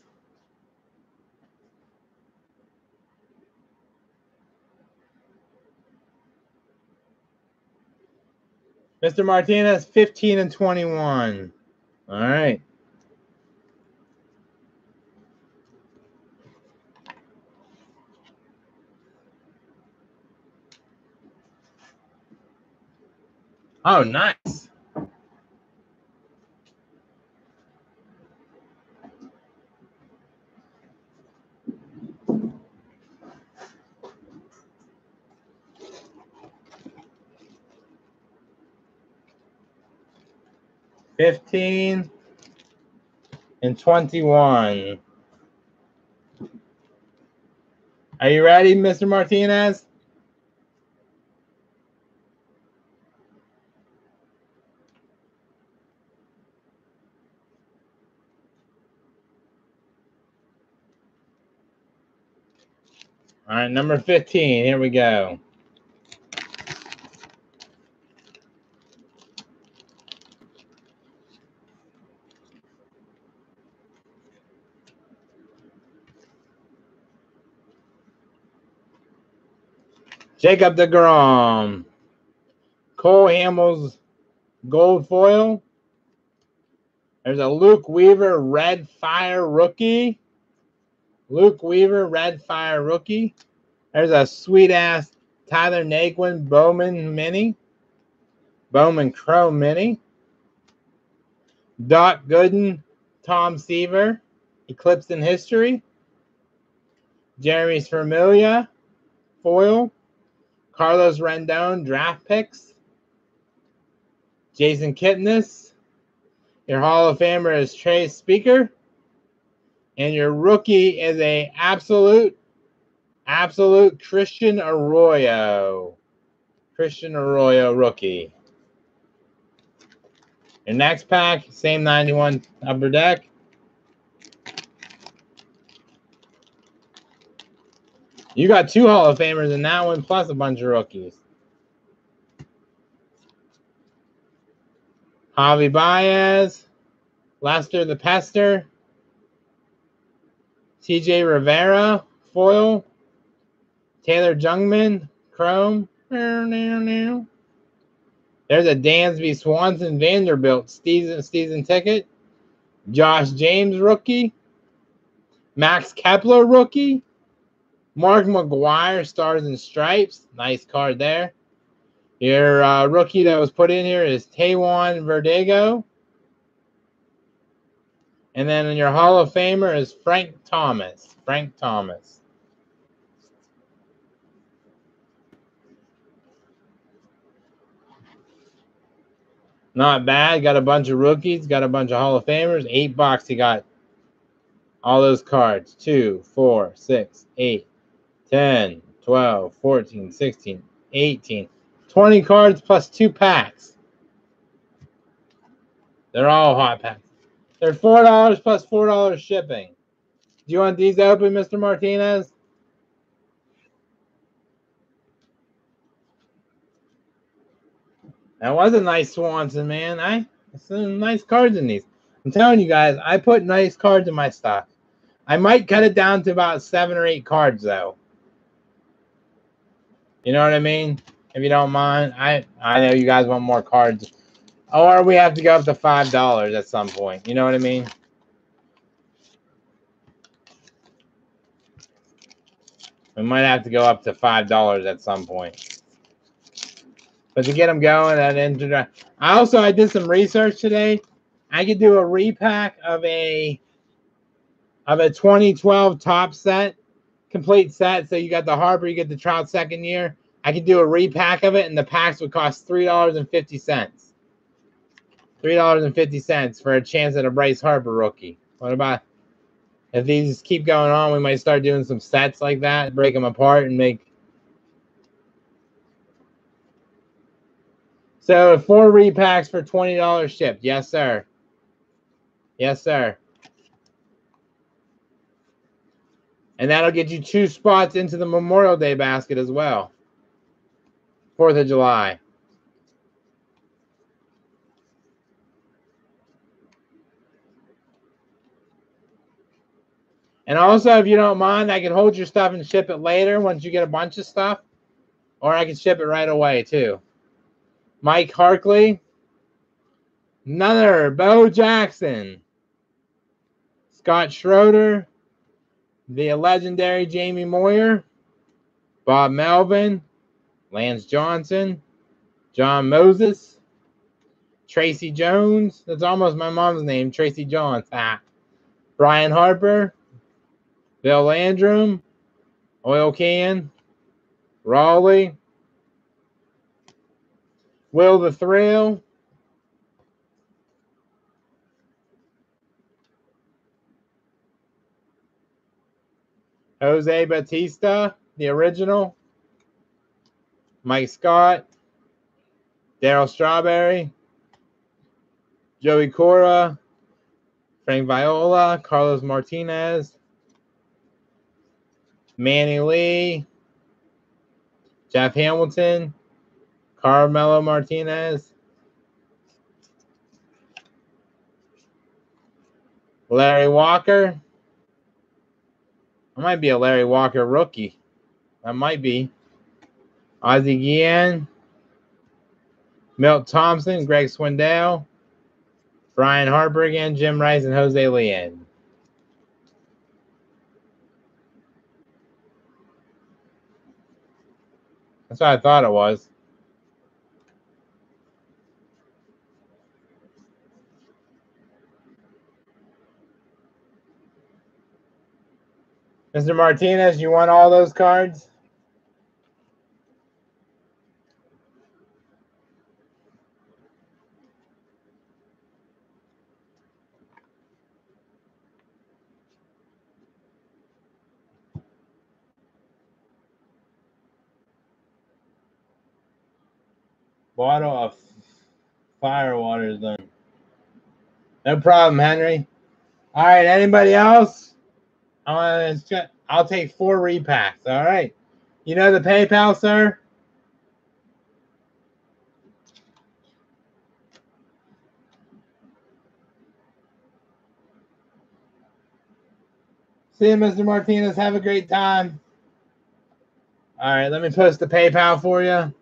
Mr. Martinez, 15 and 21. All right. Oh, nice. Fifteen and twenty-one. Are you ready, Mr. Martinez? All right, number 15. Here we go. Jacob DeGrom. Cole Hamels gold foil. There's a Luke Weaver red fire rookie. Luke Weaver red fire rookie. There's a sweet ass Tyler Naquin Bowman mini. Bowman Chrome mini. Doc Gooden Tom Seaver Eclipse in History. Jeurys Familia foil. Carlos Rendon draft picks. Jason Kipnis. Your Hall of Famer is Trey Speaker. And your rookie is a absolute, absolute Christian Arroyo. Christian Arroyo rookie. Your next pack, same 91 upper deck. You got two Hall of Famers in that one, plus a bunch of rookies. Javi Baez, Lester the Pester, TJ Rivera, foil, Taylor Jungmann, chrome. There's a Dansby Swanson Vanderbilt season, season ticket. Josh James rookie. Max Kepler rookie. Mark McGwire, stars and stripes. Nice card there. Your uh, rookie that was put in here is Taywan Verdugo. And then in your Hall of Famer is Frank Thomas. Frank Thomas. Not bad. Got a bunch of rookies. Got a bunch of Hall of Famers. Eight bucks. He got all those cards. Two, four, six, eight, 10, 12, 14, 16, 18, 20 cards plus two packs. They're all hot packs. They're four dollars plus four dollars shipping. Do you want these open, Mr. Martinez? That was a nice Swanson, man. I some nice cards in these. I'm telling you guys, I put nice cards in my stock. I might cut it down to about seven or eight cards though. You know what I mean? If you don't mind, I I know you guys want more cards, or we have to go up to five dollars at some point. You know what I mean? We might have to go up to five dollars at some point. But to get them going, that. I also I did some research today. I could do a repack of a of a 2012 top set, complete set. So you got the Harper, you get the Trout second year. I could do a repack of it, and the packs would cost three dollars and fifty cents. Three dollars and fifty cents for a chance at a Bryce Harper rookie. What about if these keep going on? We might start doing some sets like that, break them apart, and make. So four repacks for twenty dollars shipped. Yes, sir. Yes, sir. And that'll get you two spots into the Memorial Day basket as well. Fourth of July. And also, if you don't mind, I can hold your stuff and ship it later once you get a bunch of stuff. Or I can ship it right away, too. Mike Harkey. Another Bo Jackson. Scott Schroeder, the legendary Jamie Moyer, Bob Melvin, Lance Johnson, John Moses, Tracy Jones. That's almost my mom's name, Tracy Jones. Ah. Brian Harper, Bill Landrum, Oil Can, Raleigh, Will the Thrill, Jose Batista, the original. Mike Scott. Darryl Strawberry. Joey Cora. Frank Viola. Carlos Martinez. Manny Lee. Jeff Hamilton. Carmelo Martinez. Larry Walker. I might be a Larry Walker rookie. That might be. Ozzie Guillen. Milt Thompson, Greg Swindell, Brian Harper again, Jim Rice, and Jose Leon. That's what I thought it was. Mr. Martinez, you want all those cards? Bottle of fire water is done. No problem, Henry. All right, anybody else? Uh, I'll take four repacks. All right. You know the PayPal, sir? See you, Mr. Martinez. Have a great time. All right, let me post the PayPal for you.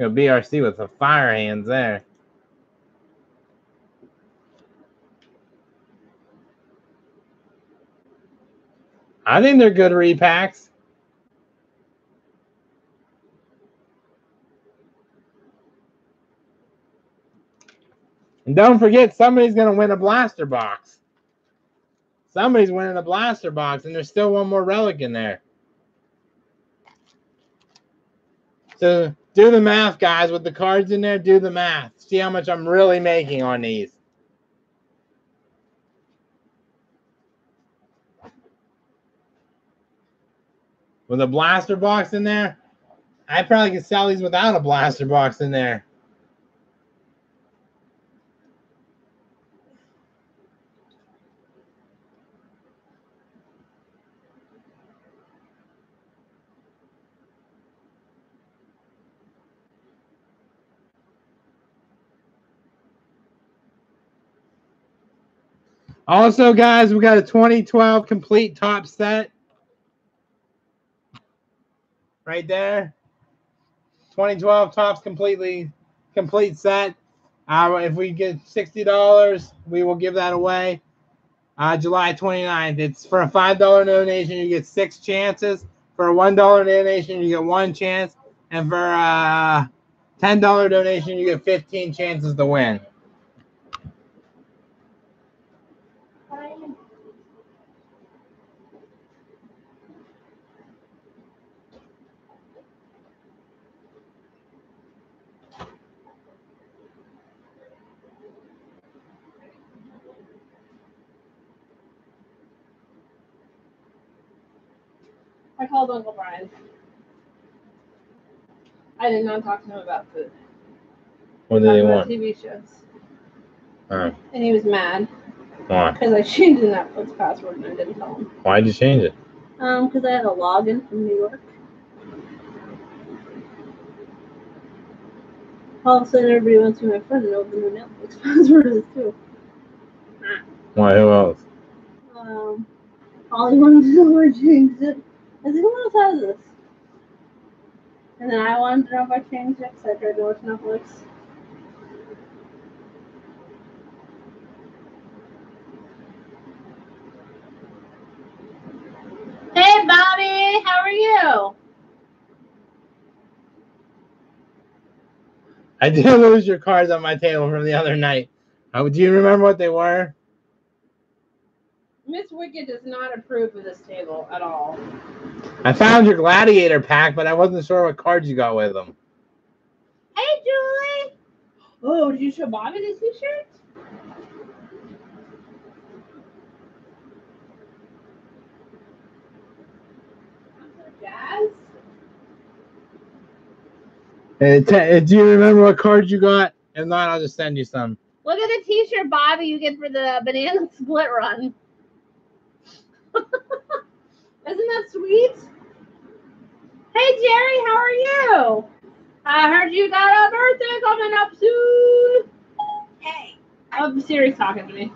You know, BRC with the fire hands there. I think they're good repacks. And don't forget, somebody's going to win a blaster box. Somebody's winning a blaster box, and there's still one more relic in there. So do the math, guys. With the cards in there, do the math. See how much I'm really making on these. With a blaster box in there, I probably could sell these without a blaster box in there. Also, guys, we got a 2012 complete top set. Right there. 2012 Topps completely complete set. Uh, if we get $60, we will give that away. Uh, July 29th. It's for a $5 donation, you get six chances. For a $1 donation, you get one chance. And for a $10 donation, you get 15 chances to win. I called Uncle Brian. I did not talk to him about food. What they about want? TV shows. Oh, And he was mad why? because I changed the Netflix password and I didn't tell him. Why'd you change it? Um, because I had a login from New York. All of a sudden, everybody went to my friend and opened what the new Netflix [LAUGHS] password too. Why? Who else? Um, all he wanted to know I changed it. I who else has this? And then I wanted to know if I changed it because I tried to watch Netflix. Hey, Bobby, how are you? I did [LAUGHS] lose your cards on my table from the other night. Do you remember what they were? Miss Wicked does not approve of this table at all. I found your gladiator pack, but I wasn't sure what cards you got with them. Hey, Julie. Oh, did you show Bobby the t-shirt? Jazz? Uh, te- uh, do you remember what cards you got? If not, I'll just send you some. Look at the t-shirt, Bobby, you get for the banana [LAUGHS] split run. Sweet? Hey, Jerry, how are you? I heard you got a birthday coming up soon. Hey. Oh, Siri's talking to me.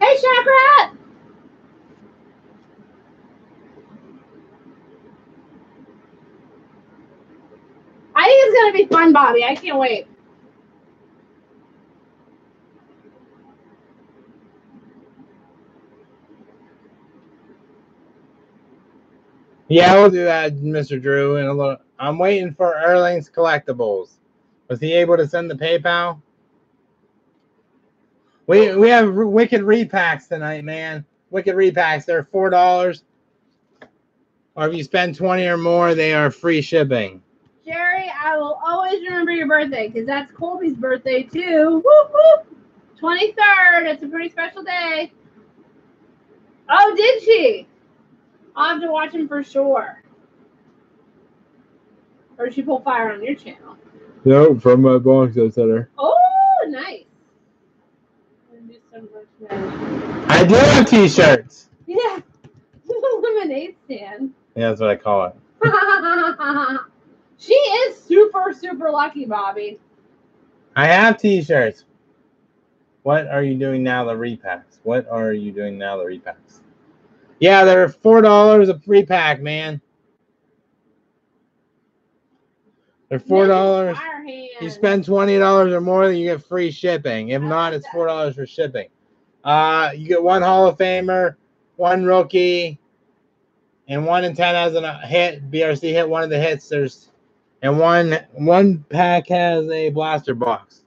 Hey, Chakrat. I think it's gonna be fun, Bobby. I can't wait. Yeah, we'll do that, Mr. Drew. In a little. I'm waiting for Erling's collectibles. Was he able to send the PayPal? We we have wicked repacks tonight, man. Wicked repacks. They're four dollars. Or if you spend twenty or more, they are free shipping. Jerry, I will always remember your birthday because that's Colby's birthday too. Whoop. 23rd. It's a pretty special day. Oh, did she? I'll have to watch him for sure. Or did she pull fire on your channel? No, from my box I sent her. Oh, nice. Gonna do some merchandise. I do have T-shirts. Yeah. [LAUGHS] Lemonade stand. Yeah, that's what I call it. [LAUGHS] she is super, super lucky, Bobby. I have T-shirts. What are you doing now? The repacks. What are you doing now? The repacks. Yeah, they're four dollars a free pack, man. They're four dollars. You spend twenty dollars or more, then you get free shipping. If not, it's four dollars for shipping. Uh, you get one Hall of Famer, one rookie, and one in ten has a hit. BRC hit one of the hits. There's and one one pack has a blaster box.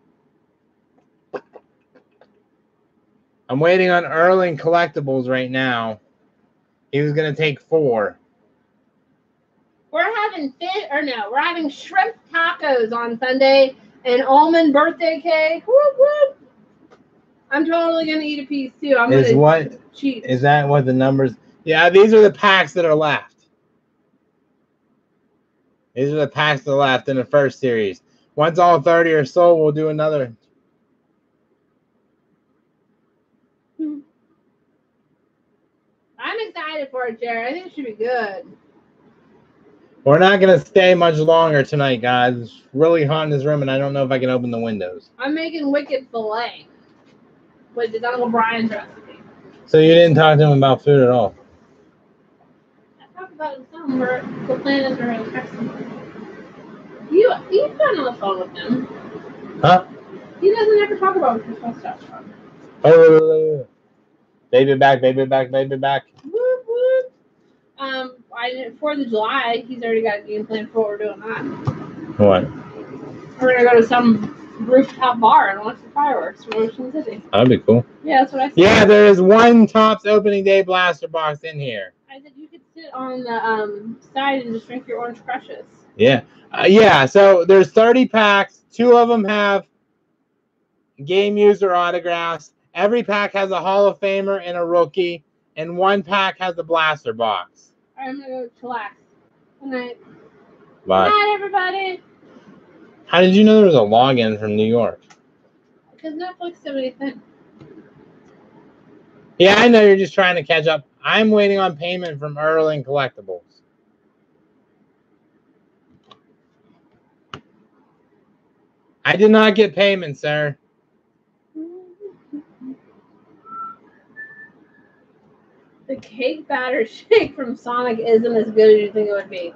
I'm waiting on Erling collectibles right now. He was gonna take four. We're having fish, or no, we're having shrimp tacos on Sunday and almond birthday cake. Whoop whoop. I'm totally gonna eat a piece too. I'm Is gonna what cheat. Is that what the numbers? Yeah, these are the packs that are left. These are the packs that are left in the first series. Once all 30 are sold, we'll do another. I'm excited for it, Jared. I think it should be good. We're not going to stay much longer tonight, guys. It's really hot in this room, and I don't know if I can open the windows. I'm making wicked fillet. with his Uncle Brian's recipe. So you didn't talk to him about food at all? I talked about it some, but the plan is really texting. You, you've been on the phone with him. Huh? He doesn't ever talk about Christmas stuff. Oh, baby back, baby back, baby back. Whoop, whoop. Um, I Fourth of July, he's already got a game plan for what we're doing that. What? We're gonna go to some rooftop bar and watch the fireworks from Ocean City. That'd be cool. Yeah, that's what I said. Yeah, there is one Topps opening day blaster box in here. I said you could sit on the um side and just drink your orange crushes. Yeah. Uh, yeah, so there's 30 packs. Two of them have game user autographs. Every pack has a Hall of Famer and a rookie, and one pack has a blaster box. I'm gonna go chillax. Good night. But Good night, everybody. how did you know there was a login from New York? Because Netflix did anything. Yeah, I know you're just trying to catch up. I'm waiting on payment from Erling Collectibles. I did not get payment, sir. The cake batter [LAUGHS] shake from Sonic isn't as good as you think it would be.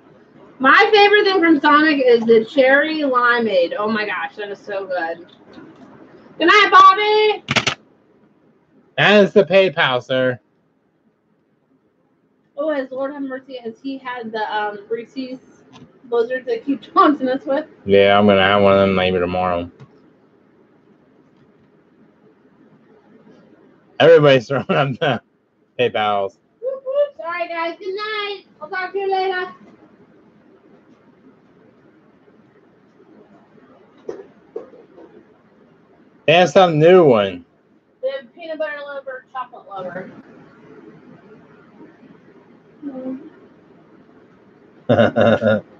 My favorite thing from Sonic is the cherry limeade. Oh my gosh, that is so good. Good night, Bobby. That is the PayPal, sir. Oh, has Lord have mercy, has he had the um Reese's blizzards that keep [LAUGHS] taunting us with? Yeah, I'm gonna have one of them maybe tomorrow. Everybody's [LAUGHS] throwing up the Whoop, whoop. All right, guys. Good night. I'll talk to you later. Have some new one. The peanut butter lover, chocolate lover. [LAUGHS]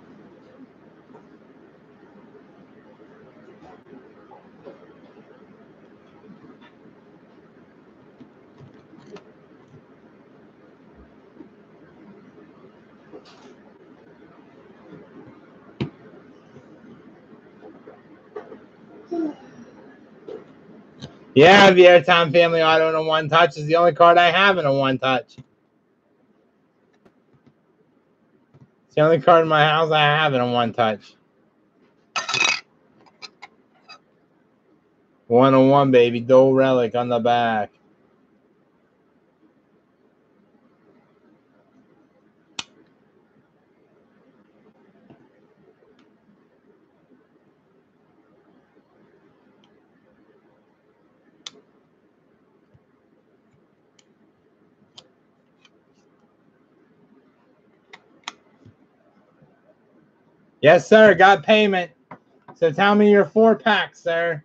yeah, the Airtime Family Auto in a one touch is the only card I have in a one touch. It's the only card in my house I have in a one touch. One on one, baby. Dole Relic on the back. Yes, sir. Got payment. So tell me your four packs, sir.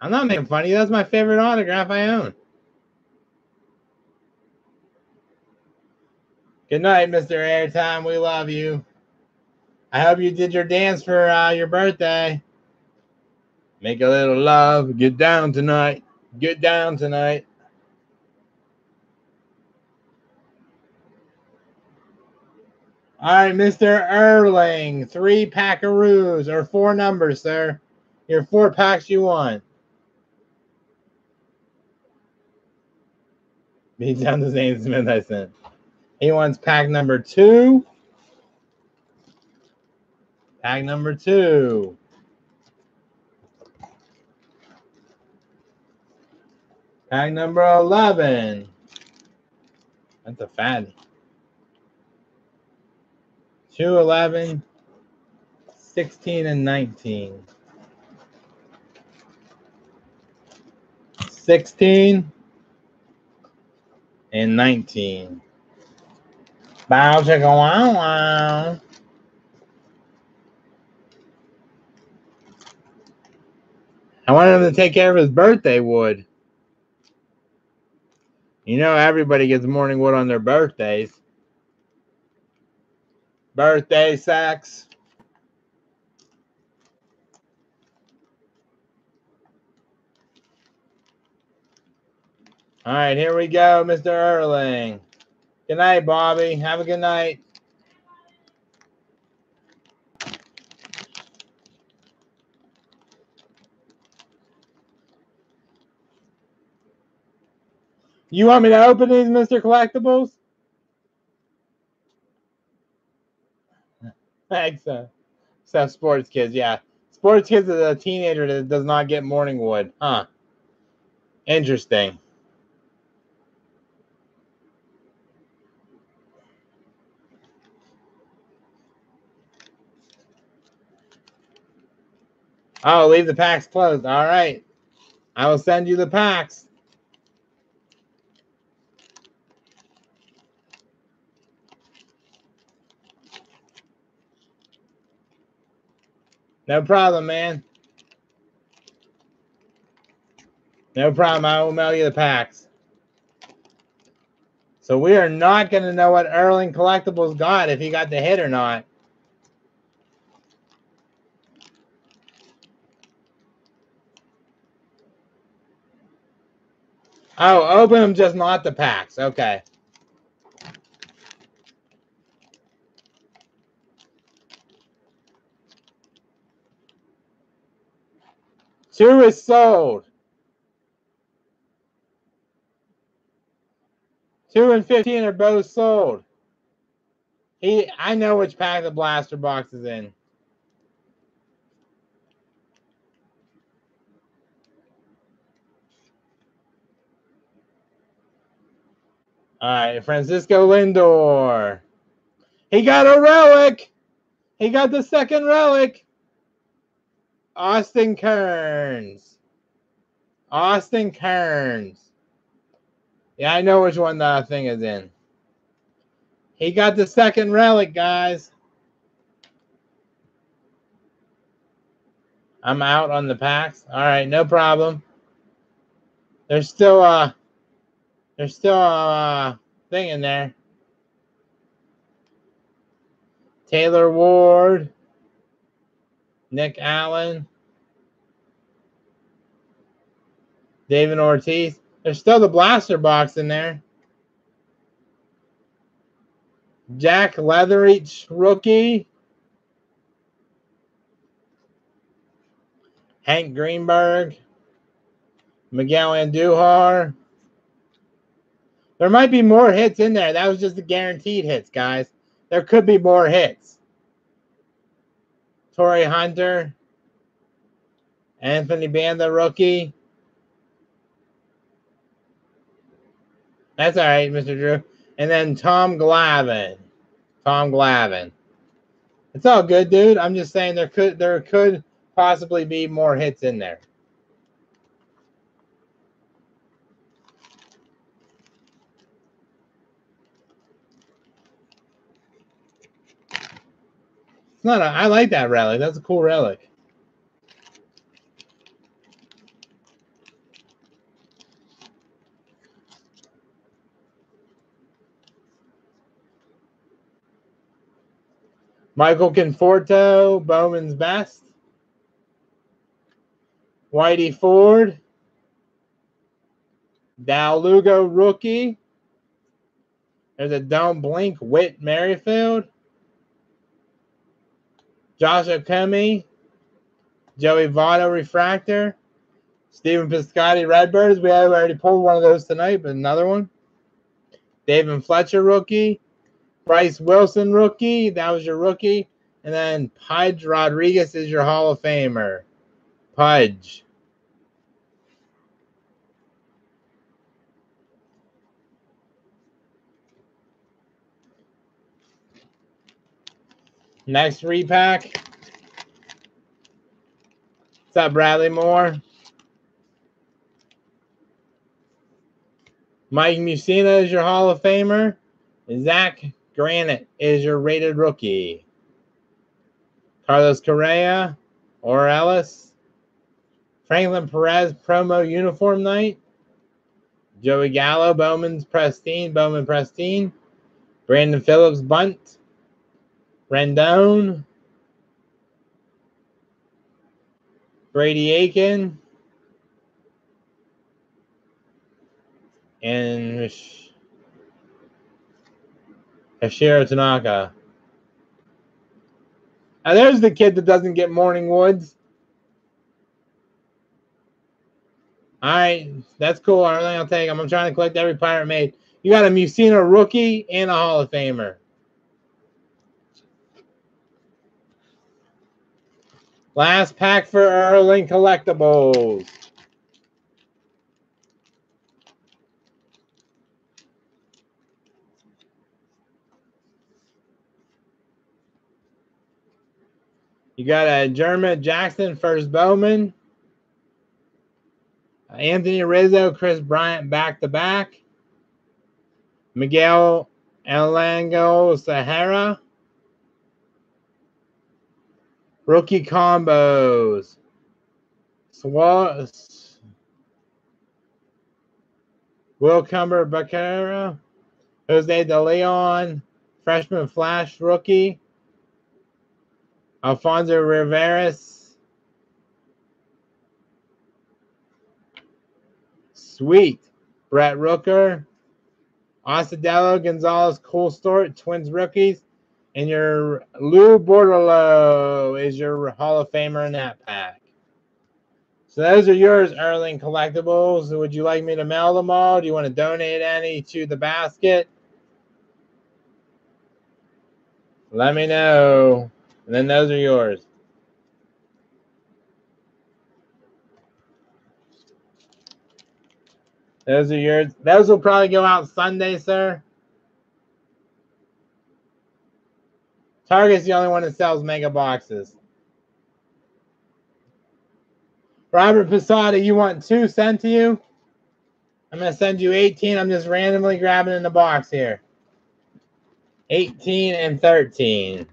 I'm not making fun of you. That's my favorite autograph I own. Good night, Mr. Airtime. We love you. I hope you did your dance for uh, your birthday. Make a little love. Get down tonight. Get down tonight. All right, Mr. Erling, three packaroos or four numbers, sir. Your four packs you want. [LAUGHS] Beat down the Zane Smith I sent. He wants pack number two. Pack number two. Pack number 11. That's a fatty. 2, 11, 16, and 19. 16 and 19. Bow chicka wow wow. I wanted him to take care of his birthday wood. You know, everybody gets morning wood on their birthdays. Birthday sex. All right, here we go, Mr. Erling. Good night, Bobby. Have a good night. You want me to open these, Mr. Collectibles? [LAUGHS] Thanks. Uh, Except sports kids, yeah. Sports kids is a teenager that does not get morning wood. Huh. Interesting. Oh, leave the packs closed. All right. I will send you the packs. No problem, man. No problem. I will mail you the packs. So we are not going to know what Erling Collectibles got if he got the hit or not. Oh, open them, just not the packs. Okay. Two is sold. Two and fifteen are both sold. He, I know which pack the blaster box is in. All right, Francisco Lindor. He got a relic. He got the second relic. Austin Kearns. Austin Kearns. Yeah, I know which one that thing is in. He got the second relic, guys. I'm out on the packs. All right, no problem. There's still a there's still a thing in there. Taylor Ward. Nick Allen, David Ortiz. There's still the blaster box in there. Jack Leathersich, rookie. Hank Greenberg. Miguel Andujar. There might be more hits in there. That was just the guaranteed hits, guys. There could be more hits. Torii Hunter, Anthony Banda rookie. That's all right, Mr. Drew. And then Tom Glavine. Tom Glavine. It's all good, dude. I'm just saying there could there could possibly be more hits in there. Not a, I like that relic. That's a cool relic. Michael Conforto, Bowman's best. Whitey Ford. Dal Lugo rookie. There's a Don't Blink Whit Merrifield. Josh Ockimey, Joey Votto Refractor, Stephen Piscotty Redbirds. We have already pulled one of those tonight, but another one. David Fletcher rookie, Bryce Wilson rookie. That was your rookie. And then Pudge Rodriguez is your Hall of Famer. Pudge. Next repack. What's up, Bradley Moore? Mike Mussina is your Hall of Famer. Zach Granite is your rated rookie. Carlos Correa, or Ellis. Franklin Perez promo uniform night. Joey Gallo, Bowman's Pristine, Bowman Pristine. Brandon Phillips Bunt. Rendon, Brady Aiken, and Masahiro Tanaka. Now there's the kid that doesn't get morning woods. All right, that's cool. I I'll take them. I'm trying to collect every pirate made. You got a Mussina rookie and a Hall of Famer. Last pack for Erling Collectibles. You got a Jerma Jackson, first Bowman. Anthony Rizzo, Kris Bryant back to back. Miguel Elango Sahara. Rookie combos. Swat. Will Cumber Bacara. Jose De Leon. Freshman Flash rookie. Alfonso Riveras. Sweet. Brent Rooker. Ocedelo, Gonzalez, Cole Stort, Twins rookies. And your Lou Bordolo is your Hall of Famer in that pack. So those are yours, Erling Collectibles. Would you like me to mail them all? Do you want to donate any to the basket? Let me know. And then those are yours. Those are yours. Those will probably go out Sunday, sir. Target's the only one that sells mega boxes. Robert Posada, you want two sent to you? I'm going to send you 18. I'm just randomly grabbing in the box here. 18 and 13.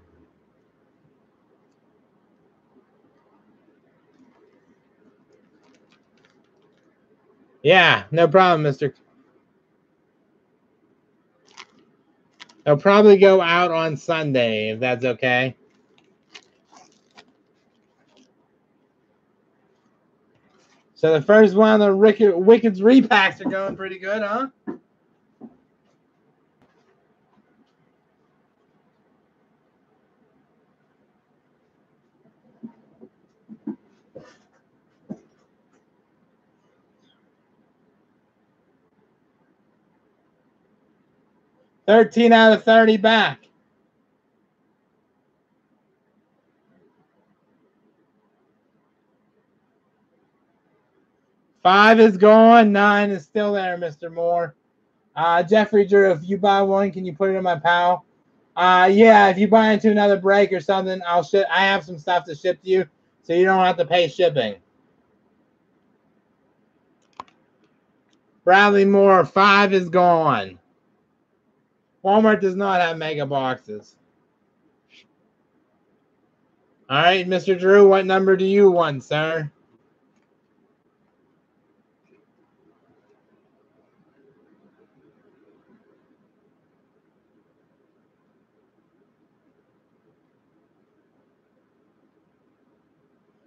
Yeah, no problem, mister. They'll probably go out on Sunday, if that's okay. So the first one, the Rick- Wicked's repacks are going pretty good, huh? Thirteen out of thirty back. Five is gone. Nine is still there, Mr. Moore. Uh, Jeffrey Drew, if you buy one, can you put it in my pal? Uh, yeah, if you buy into another break or something, I'll ship. I have some stuff to ship to you, so you don't have to pay shipping. Bradley Moore, five is gone. Walmart does not have mega boxes. All right, Mr. Drew, what number do you want, sir?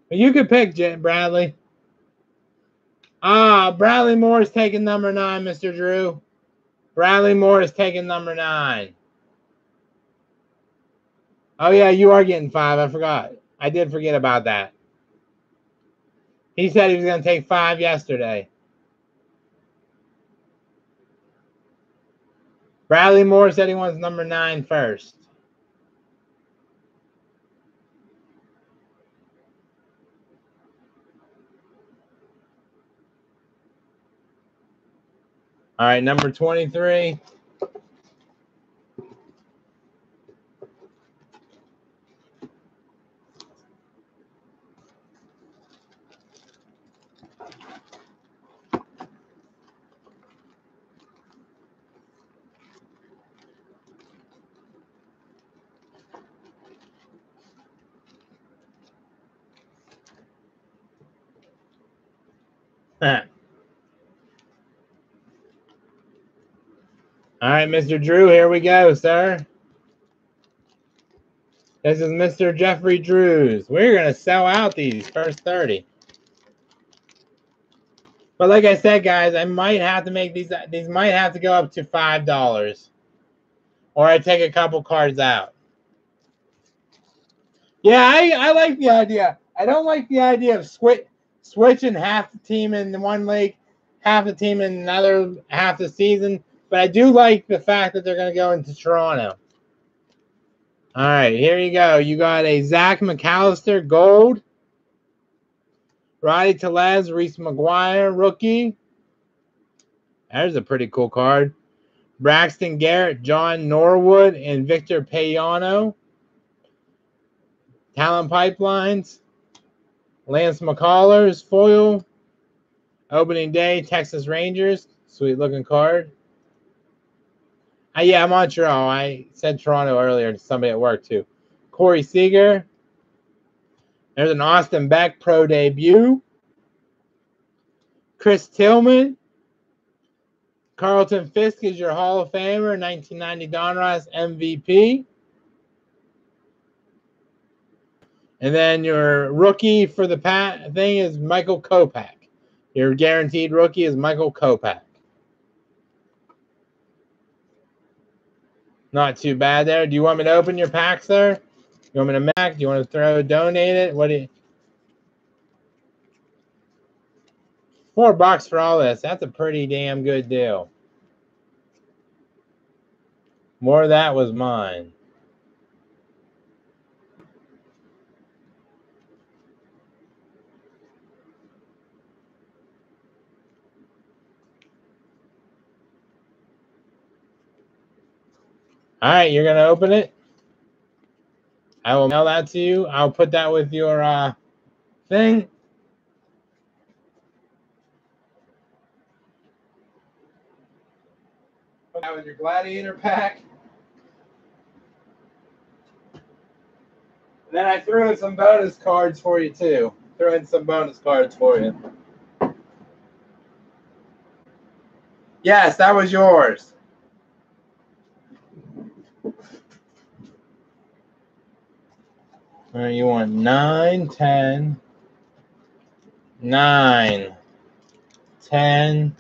You could pick Bradley. Ah, Bradley Moore's taking number nine, Mr. Drew. Bradley Moore is taking number nine. Oh, yeah, you are getting five. I forgot. I did forget about that. He said he was going to take five yesterday. Bradley Moore said he wants number nine first. All right, number 23. [LAUGHS] All right, Mr. Drew, here we go, sir. This is Mr. Jeffrey Drews. We're going to sell out these first 30. But like I said, guys, I might have to make these, these might have to go up to $5. Or I take a couple cards out. Yeah, I, I like the idea. I don't like the idea of switch, switching half the team in one league, half the team in another half the season. But I do like the fact that they're going to go into Toronto. All right, here you go. You got a Zach McAllister gold. Rowdy Tellez, Reese McGuire, rookie. That is a pretty cool card. Braxton Garrett, John Norwood, and Victor Payano. Talent Pipelines. Lance McCullers, foil. Opening day, Texas Rangers. Sweet looking card. Uh, yeah, Montreal. I said Toronto earlier to somebody at work too. Corey Seager. There's an Austin Beck pro debut. Chris Tillman. Carlton Fisk is your Hall of Famer, 1990 Donruss MVP. And then your rookie for the pat thing is Michael Kopech. Your guaranteed rookie is Michael Kopech. Not too bad there. Do you want me to open your packs there? You want me to mac? Do you want to throw donate it? What do you Four bucks for all this. That's a pretty damn good deal. More of that was mine. All right, you're gonna open it. I will mail that to you. I'll put that with your uh, thing. Put that with your gladiator pack. And then I threw in some bonus cards for you too. Throw in some bonus cards for you. Yes, that was yours. All right, you want 9, 10, 9, 10,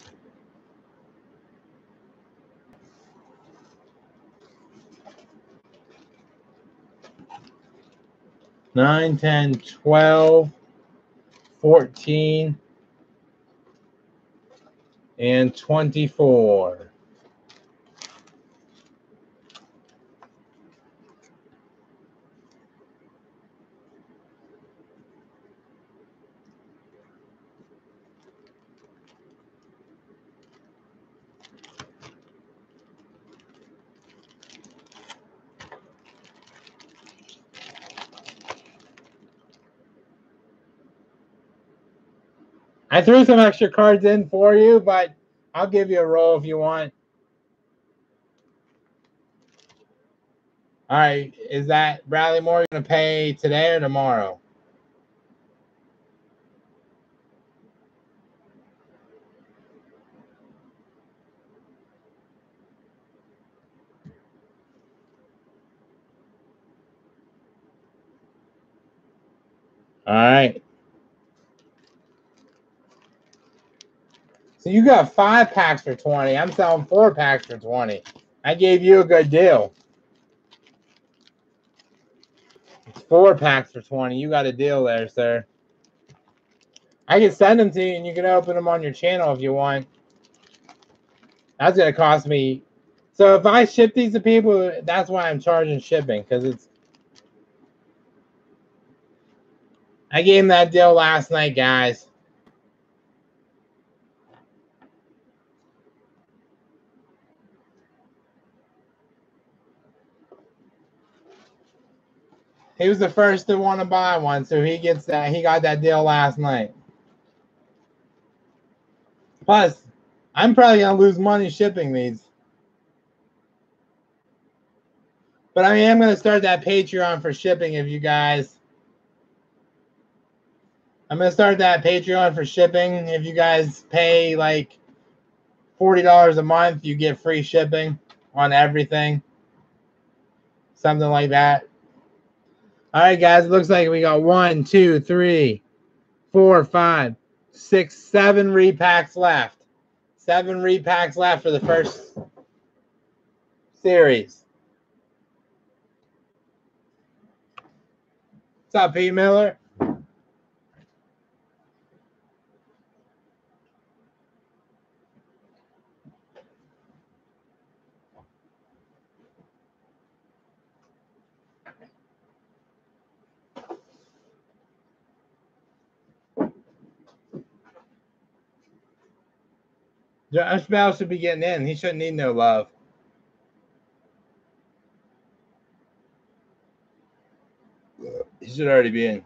Nine, 10, 12, 14, and 24. I threw some extra cards in for you, but I'll give you a roll if you want. All right, is that Bradley Moore going to pay today or tomorrow? All right. So you got five packs for 20. I'm selling four packs for 20. I gave you a good deal. It's four packs for 20. You got a deal there, sir. I can send them to you and you can open them on your channel if you want. That's going to cost me. So if I ship these to people, that's why I'm charging shipping because it's. I gave him that deal last night, guys. He was the first to want to buy one, so he gets that. He got that deal last night. Plus, I'm probably gonna lose money shipping these. But I am gonna start that Patreon for shipping if you guys. I'm gonna start that Patreon for shipping. If you guys pay like forty dollars a month, you get free shipping on everything. Something like that. All right, guys. It looks like we got one, two, three, four, five, six, seven repacks left. Seven repacks left for the first series. What's up, Pete Miller? Josh Bell should be getting in. He shouldn't need no love. He should already be in.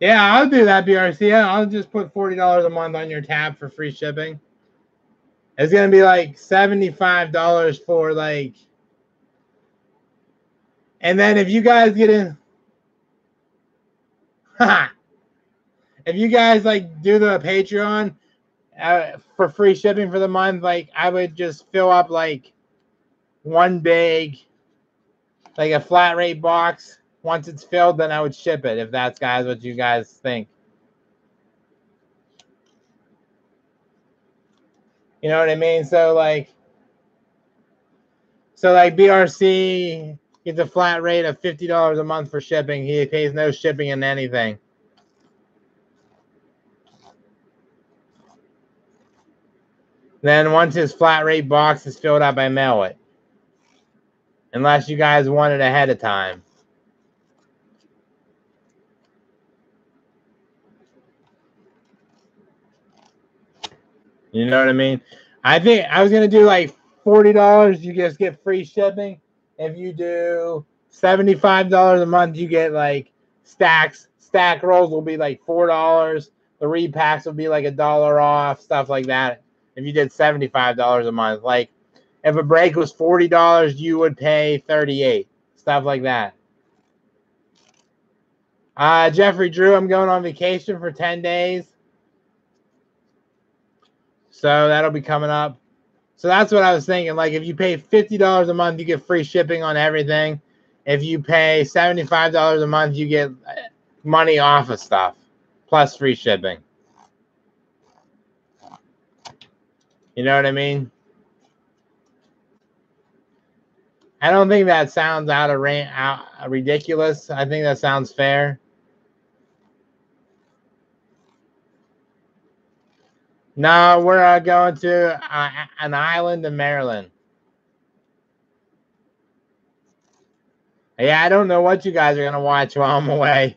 Yeah, I'll do that, BRC. I'll just put forty dollars a month on your tab for free shipping. It's gonna be like seventy-five dollars for like, and then if you guys get in, Ha. [LAUGHS] if you guys like do the Patreon uh, for free shipping for the month, like I would just fill up like one big, like a flat rate box once it's filled, then I would ship it if that's guys what you guys think. You know what I mean? So like so like BRC gets a flat rate of fifty dollars a month for shipping. He pays no shipping in anything. Then once his flat rate box is filled up, I mail it. Unless you guys want it ahead of time. You know what I mean? I think I was gonna do like forty dollars. You just get free shipping. If you do seventy-five dollars a month, you get like stacks. Stack rolls will be like four dollars. The repacks will be like a dollar off. Stuff like that. If you did seventy-five dollars a month, like if a break was forty dollars, you would pay thirty-eight. Stuff like that. Uh, Jeffrey Drew, I'm going on vacation for ten days. So that'll be coming up. So that's what I was thinking. Like if you pay fifty dollars a month, you get free shipping on everything. If you pay seventy-five dollars a month, you get money off of stuff plus free shipping. You know what I mean? I don't think that sounds out of range, out ridiculous. I think that sounds fair. No, we're uh, going to uh, an island in Maryland. Yeah, I don't know what you guys are gonna watch while I'm away.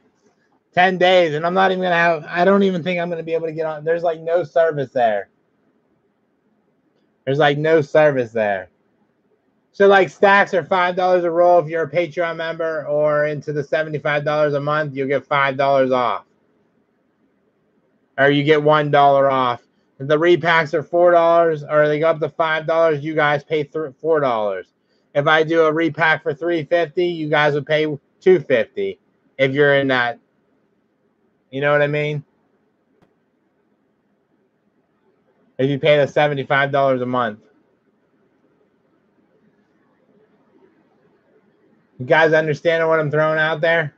Ten days, and I'm not even gonna have. I don't even think I'm gonna be able to get on. There's like no service there. There's like no service there. So like stacks are five dollars a roll if you're a Patreon member, or into the seventy-five dollars a month, you'll get five dollars off, or you get one dollar off. If the repacks are four dollars or they go up to five dollars, you guys pay four dollars. If I do a repack for three fifty, you guys would pay two fifty. If you're in that, you know what I mean. If you pay the seventy five dollars a month. You guys understand what I'm throwing out there?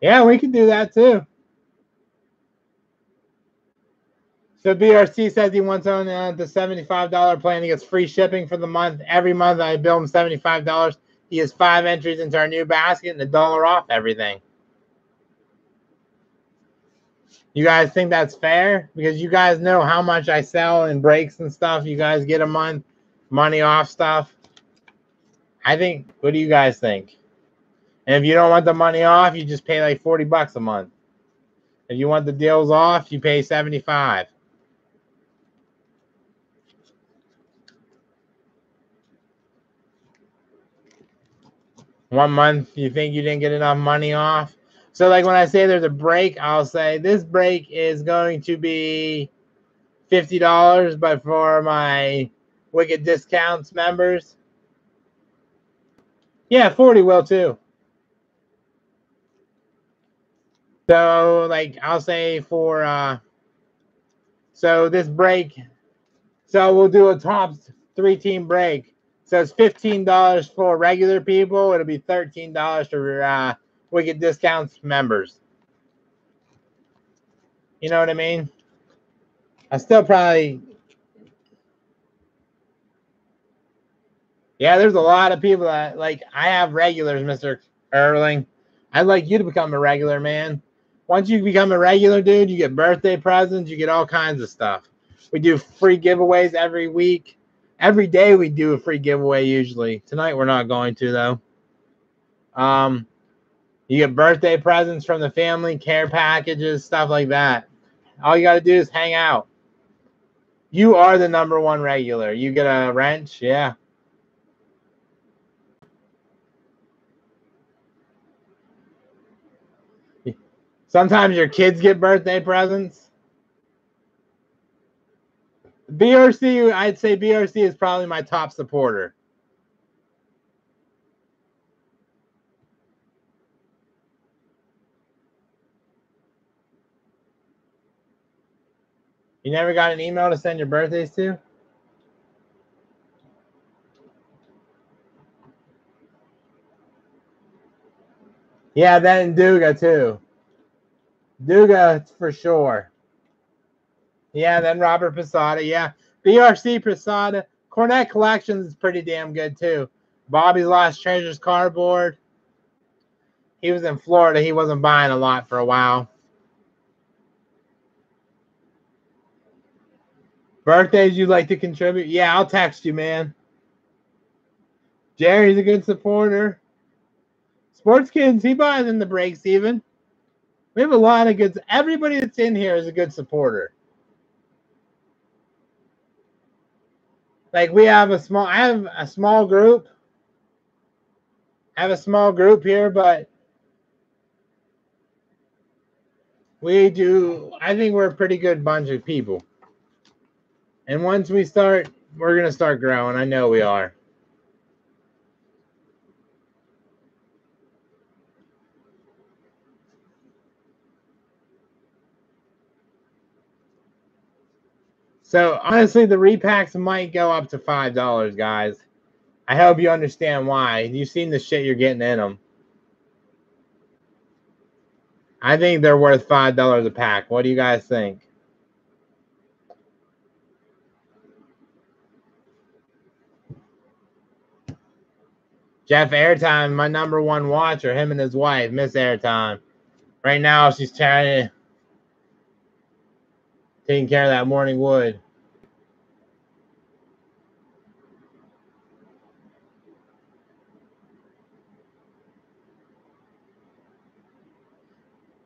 Yeah, we can do that too. So BRC says he wants on uh, the $75 plan. He gets free shipping for the month. Every month I bill him $75. He has five entries into our new basket and a dollar off everything. You guys think that's fair? Because you guys know how much I sell in breaks and stuff. You guys get a month money off stuff. I think, what do you guys think? And if you don't want the money off, you just pay like 40 bucks a month. If you want the deals off, you pay 75. One month you think you didn't get enough money off. So like when I say there's a break, I'll say this break is going to be $50, but for my Wicked Discounts members, yeah, 40 will too. So like I'll say for uh so this break, so we'll do a top three team break. Fifteen dollars for regular people. It'll be thirteen dollars for uh Wicked Discounts members. You know what I mean? I still probably Yeah, there's a lot of people that like I have regulars, Mr. Erling. I'd like you to become a regular man once you become a regular dude, you get birthday presents, you get all kinds of stuff. We do free giveaways every week. Every day we do a free giveaway usually. Tonight we're not going to though. Um, you get birthday presents from the family, care packages, stuff like that. All you got to do is hang out. You are the number one regular. You get a wrench, yeah. Sometimes your kids get birthday presents. BRC, I'd say BRC is probably my top supporter. You never got an email to send your birthdays to? Yeah, then Duga too. Duga for sure. Yeah, then Robert Posada. Yeah, BRC Posada. Cornette Collections is pretty damn good too. Bobby's Lost Treasures cardboard. He was in Florida. He wasn't buying a lot for a while. Birthdays you'd like to contribute? Yeah, I'll text you, man. Jerry's a good supporter. Sports Kids, he buys in the breaks even. We have a lot of good. Everybody that's in here is a good supporter. Like we have a small. I have a small group. I have a small group here, but we do. I think we're a pretty good bunch of people. And once we start, we're gonna start growing. I know we are. So honestly, the repacks might go up to five dollars, guys. I hope you understand why. You've seen the shit you're getting in them. I think they're worth five dollars a pack. What do you guys think? Jeff Airtime, my number one watcher, him and his wife, Miss Airtime. Right now, she's trying to taking care of that morning wood.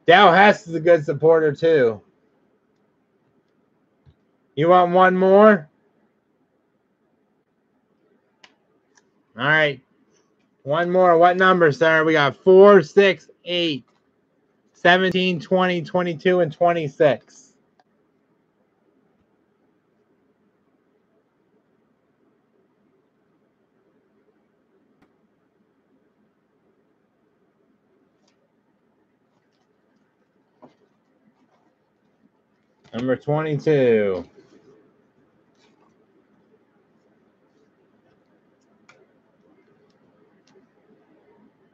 Dow Hess is a good supporter too. You want one more? All right. One more. What number, sir? We got 4, 6, 8, 17, 20, 22, and 26. Number 22.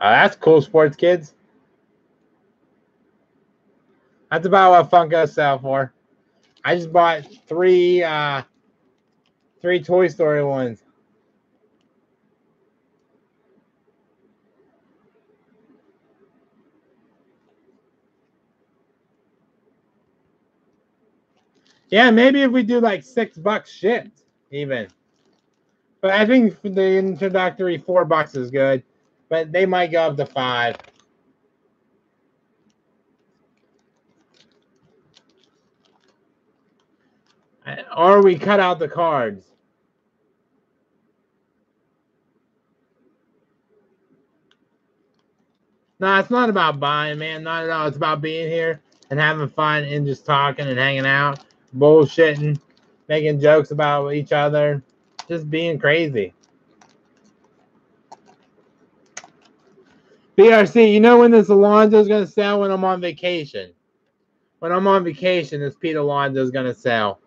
Oh, that's cool, sports kids. That's about what Funko sell for. I just bought three uh three Toy Story ones. Yeah, maybe if we do like six bucks shipped, even. But I think the introductory four bucks is good. But they might go up to five. Or we cut out the cards. No, it's not about buying, man. Not at all. It's about being here and having fun and just talking and hanging out bullshitting, making jokes about each other, just being crazy. BRC, you know when this Alonso is going to sell when I'm on vacation. When I'm on vacation, this Pete Alonso is going to sell.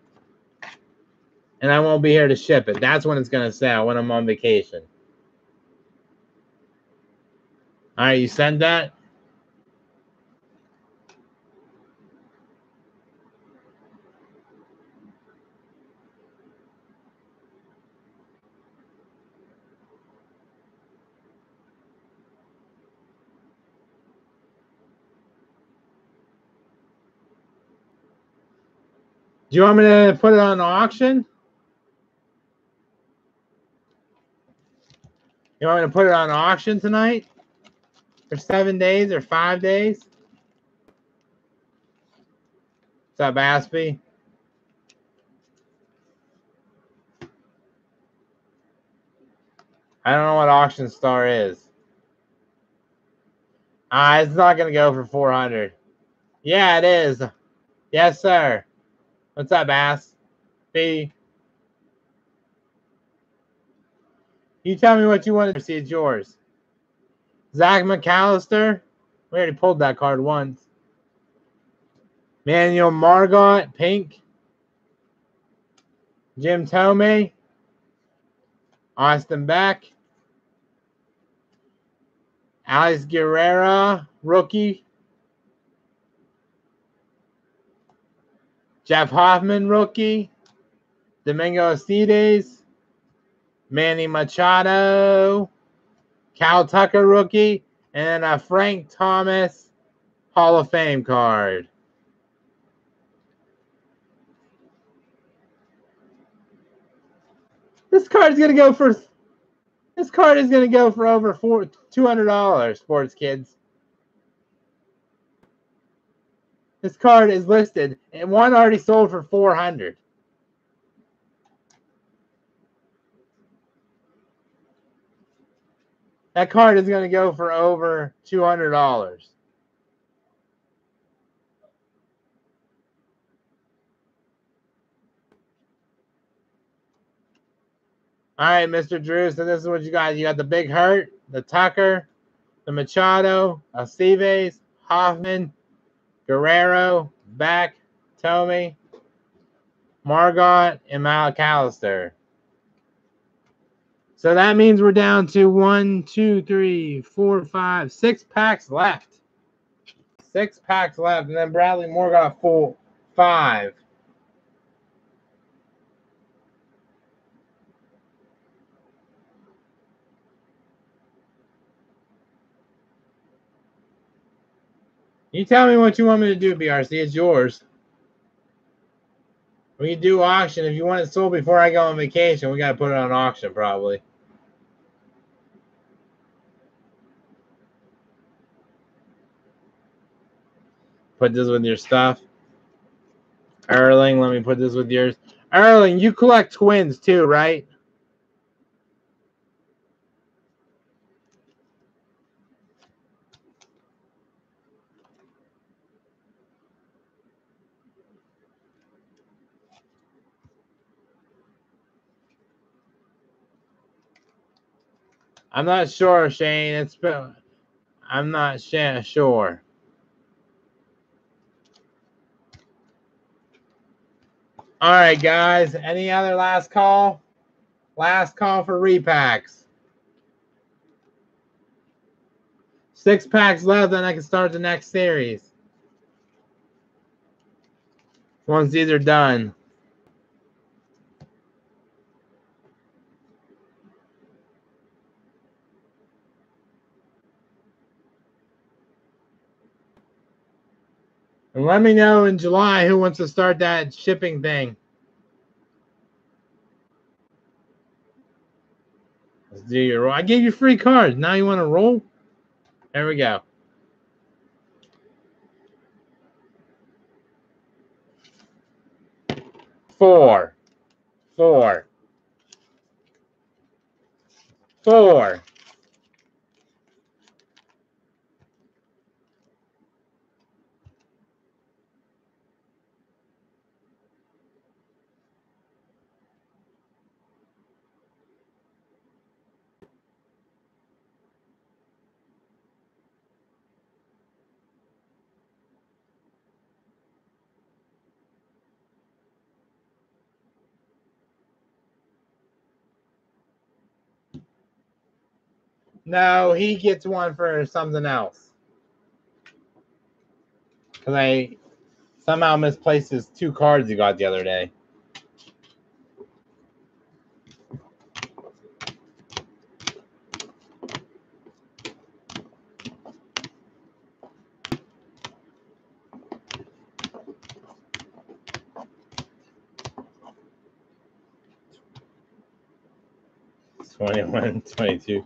And I won't be here to ship it. That's when it's going to sell, when I'm on vacation. All right, you send that? Do you want me to put it on auction? You want me to put it on auction tonight? For seven days or five days? What's up, Aspie? I don't know what Auction Star is. Ah, it's not gonna go for 400. Yeah, it is. Yes, sir. What's up, Ass? B. You tell me what you want to see. It's yours. Zach McAllister. We already pulled that card once. Manuel Margot, pink. Jim Thome. Austin Beck. Alex Guerrero, rookie. Jeff Hoffman, rookie. Domingo Acedes. Manny Machado. Cole Tucker, rookie. And a Frank Thomas Hall of Fame card. This card is going to go for this card is going to go for over four, $200, sports kids. This card is listed, and one already sold for 400 That card is going to go for over $200. All right, Mr. Drew. So this is what you got. You got the Big Hurt, the Tucker, the Machado, Aceves, Hoffman, Guerrero, Beck, Thome, Margot, and Mal McAllister. So that means we're down to one, two, three, four, five, six packs left. Six packs left. And then Bradley Moore got full five. You tell me what you want me to do, BRC. It's yours. We do auction. If you want it sold before I go on vacation, we got to put it on auction probably. Put this with your stuff. Erling, let me put this with yours. Erling, you collect twins too, right? I'm not sure, Shane. It's been, I'm not sure. All right, guys. Any other last call? Last call for repacks. Six packs left, then I can start the next series. Once these are done. And let me know in July who wants to start that shipping thing. Let's do your roll. I gave you free cards. Now you want to roll? There we go. Four. Four. Four. No, he gets one for something else. Because I somehow misplaced his two cards he got the other day. Twenty-one, twenty-two.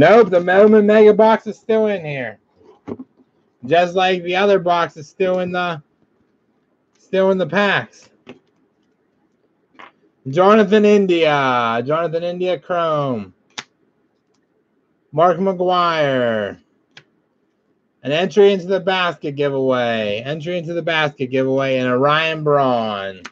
Nope, the Melman Mega box is still in here. Just like the other box is still in the still in the packs. Jonathan India, Jonathan India Chrome. Mark McGwire. An entry into the basket giveaway. Entry into the basket giveaway and a Ryan Braun.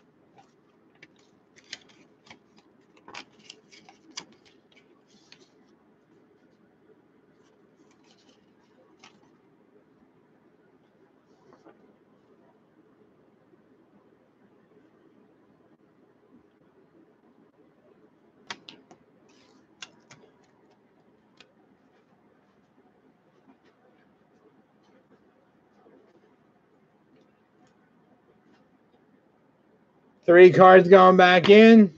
Three cards going back in.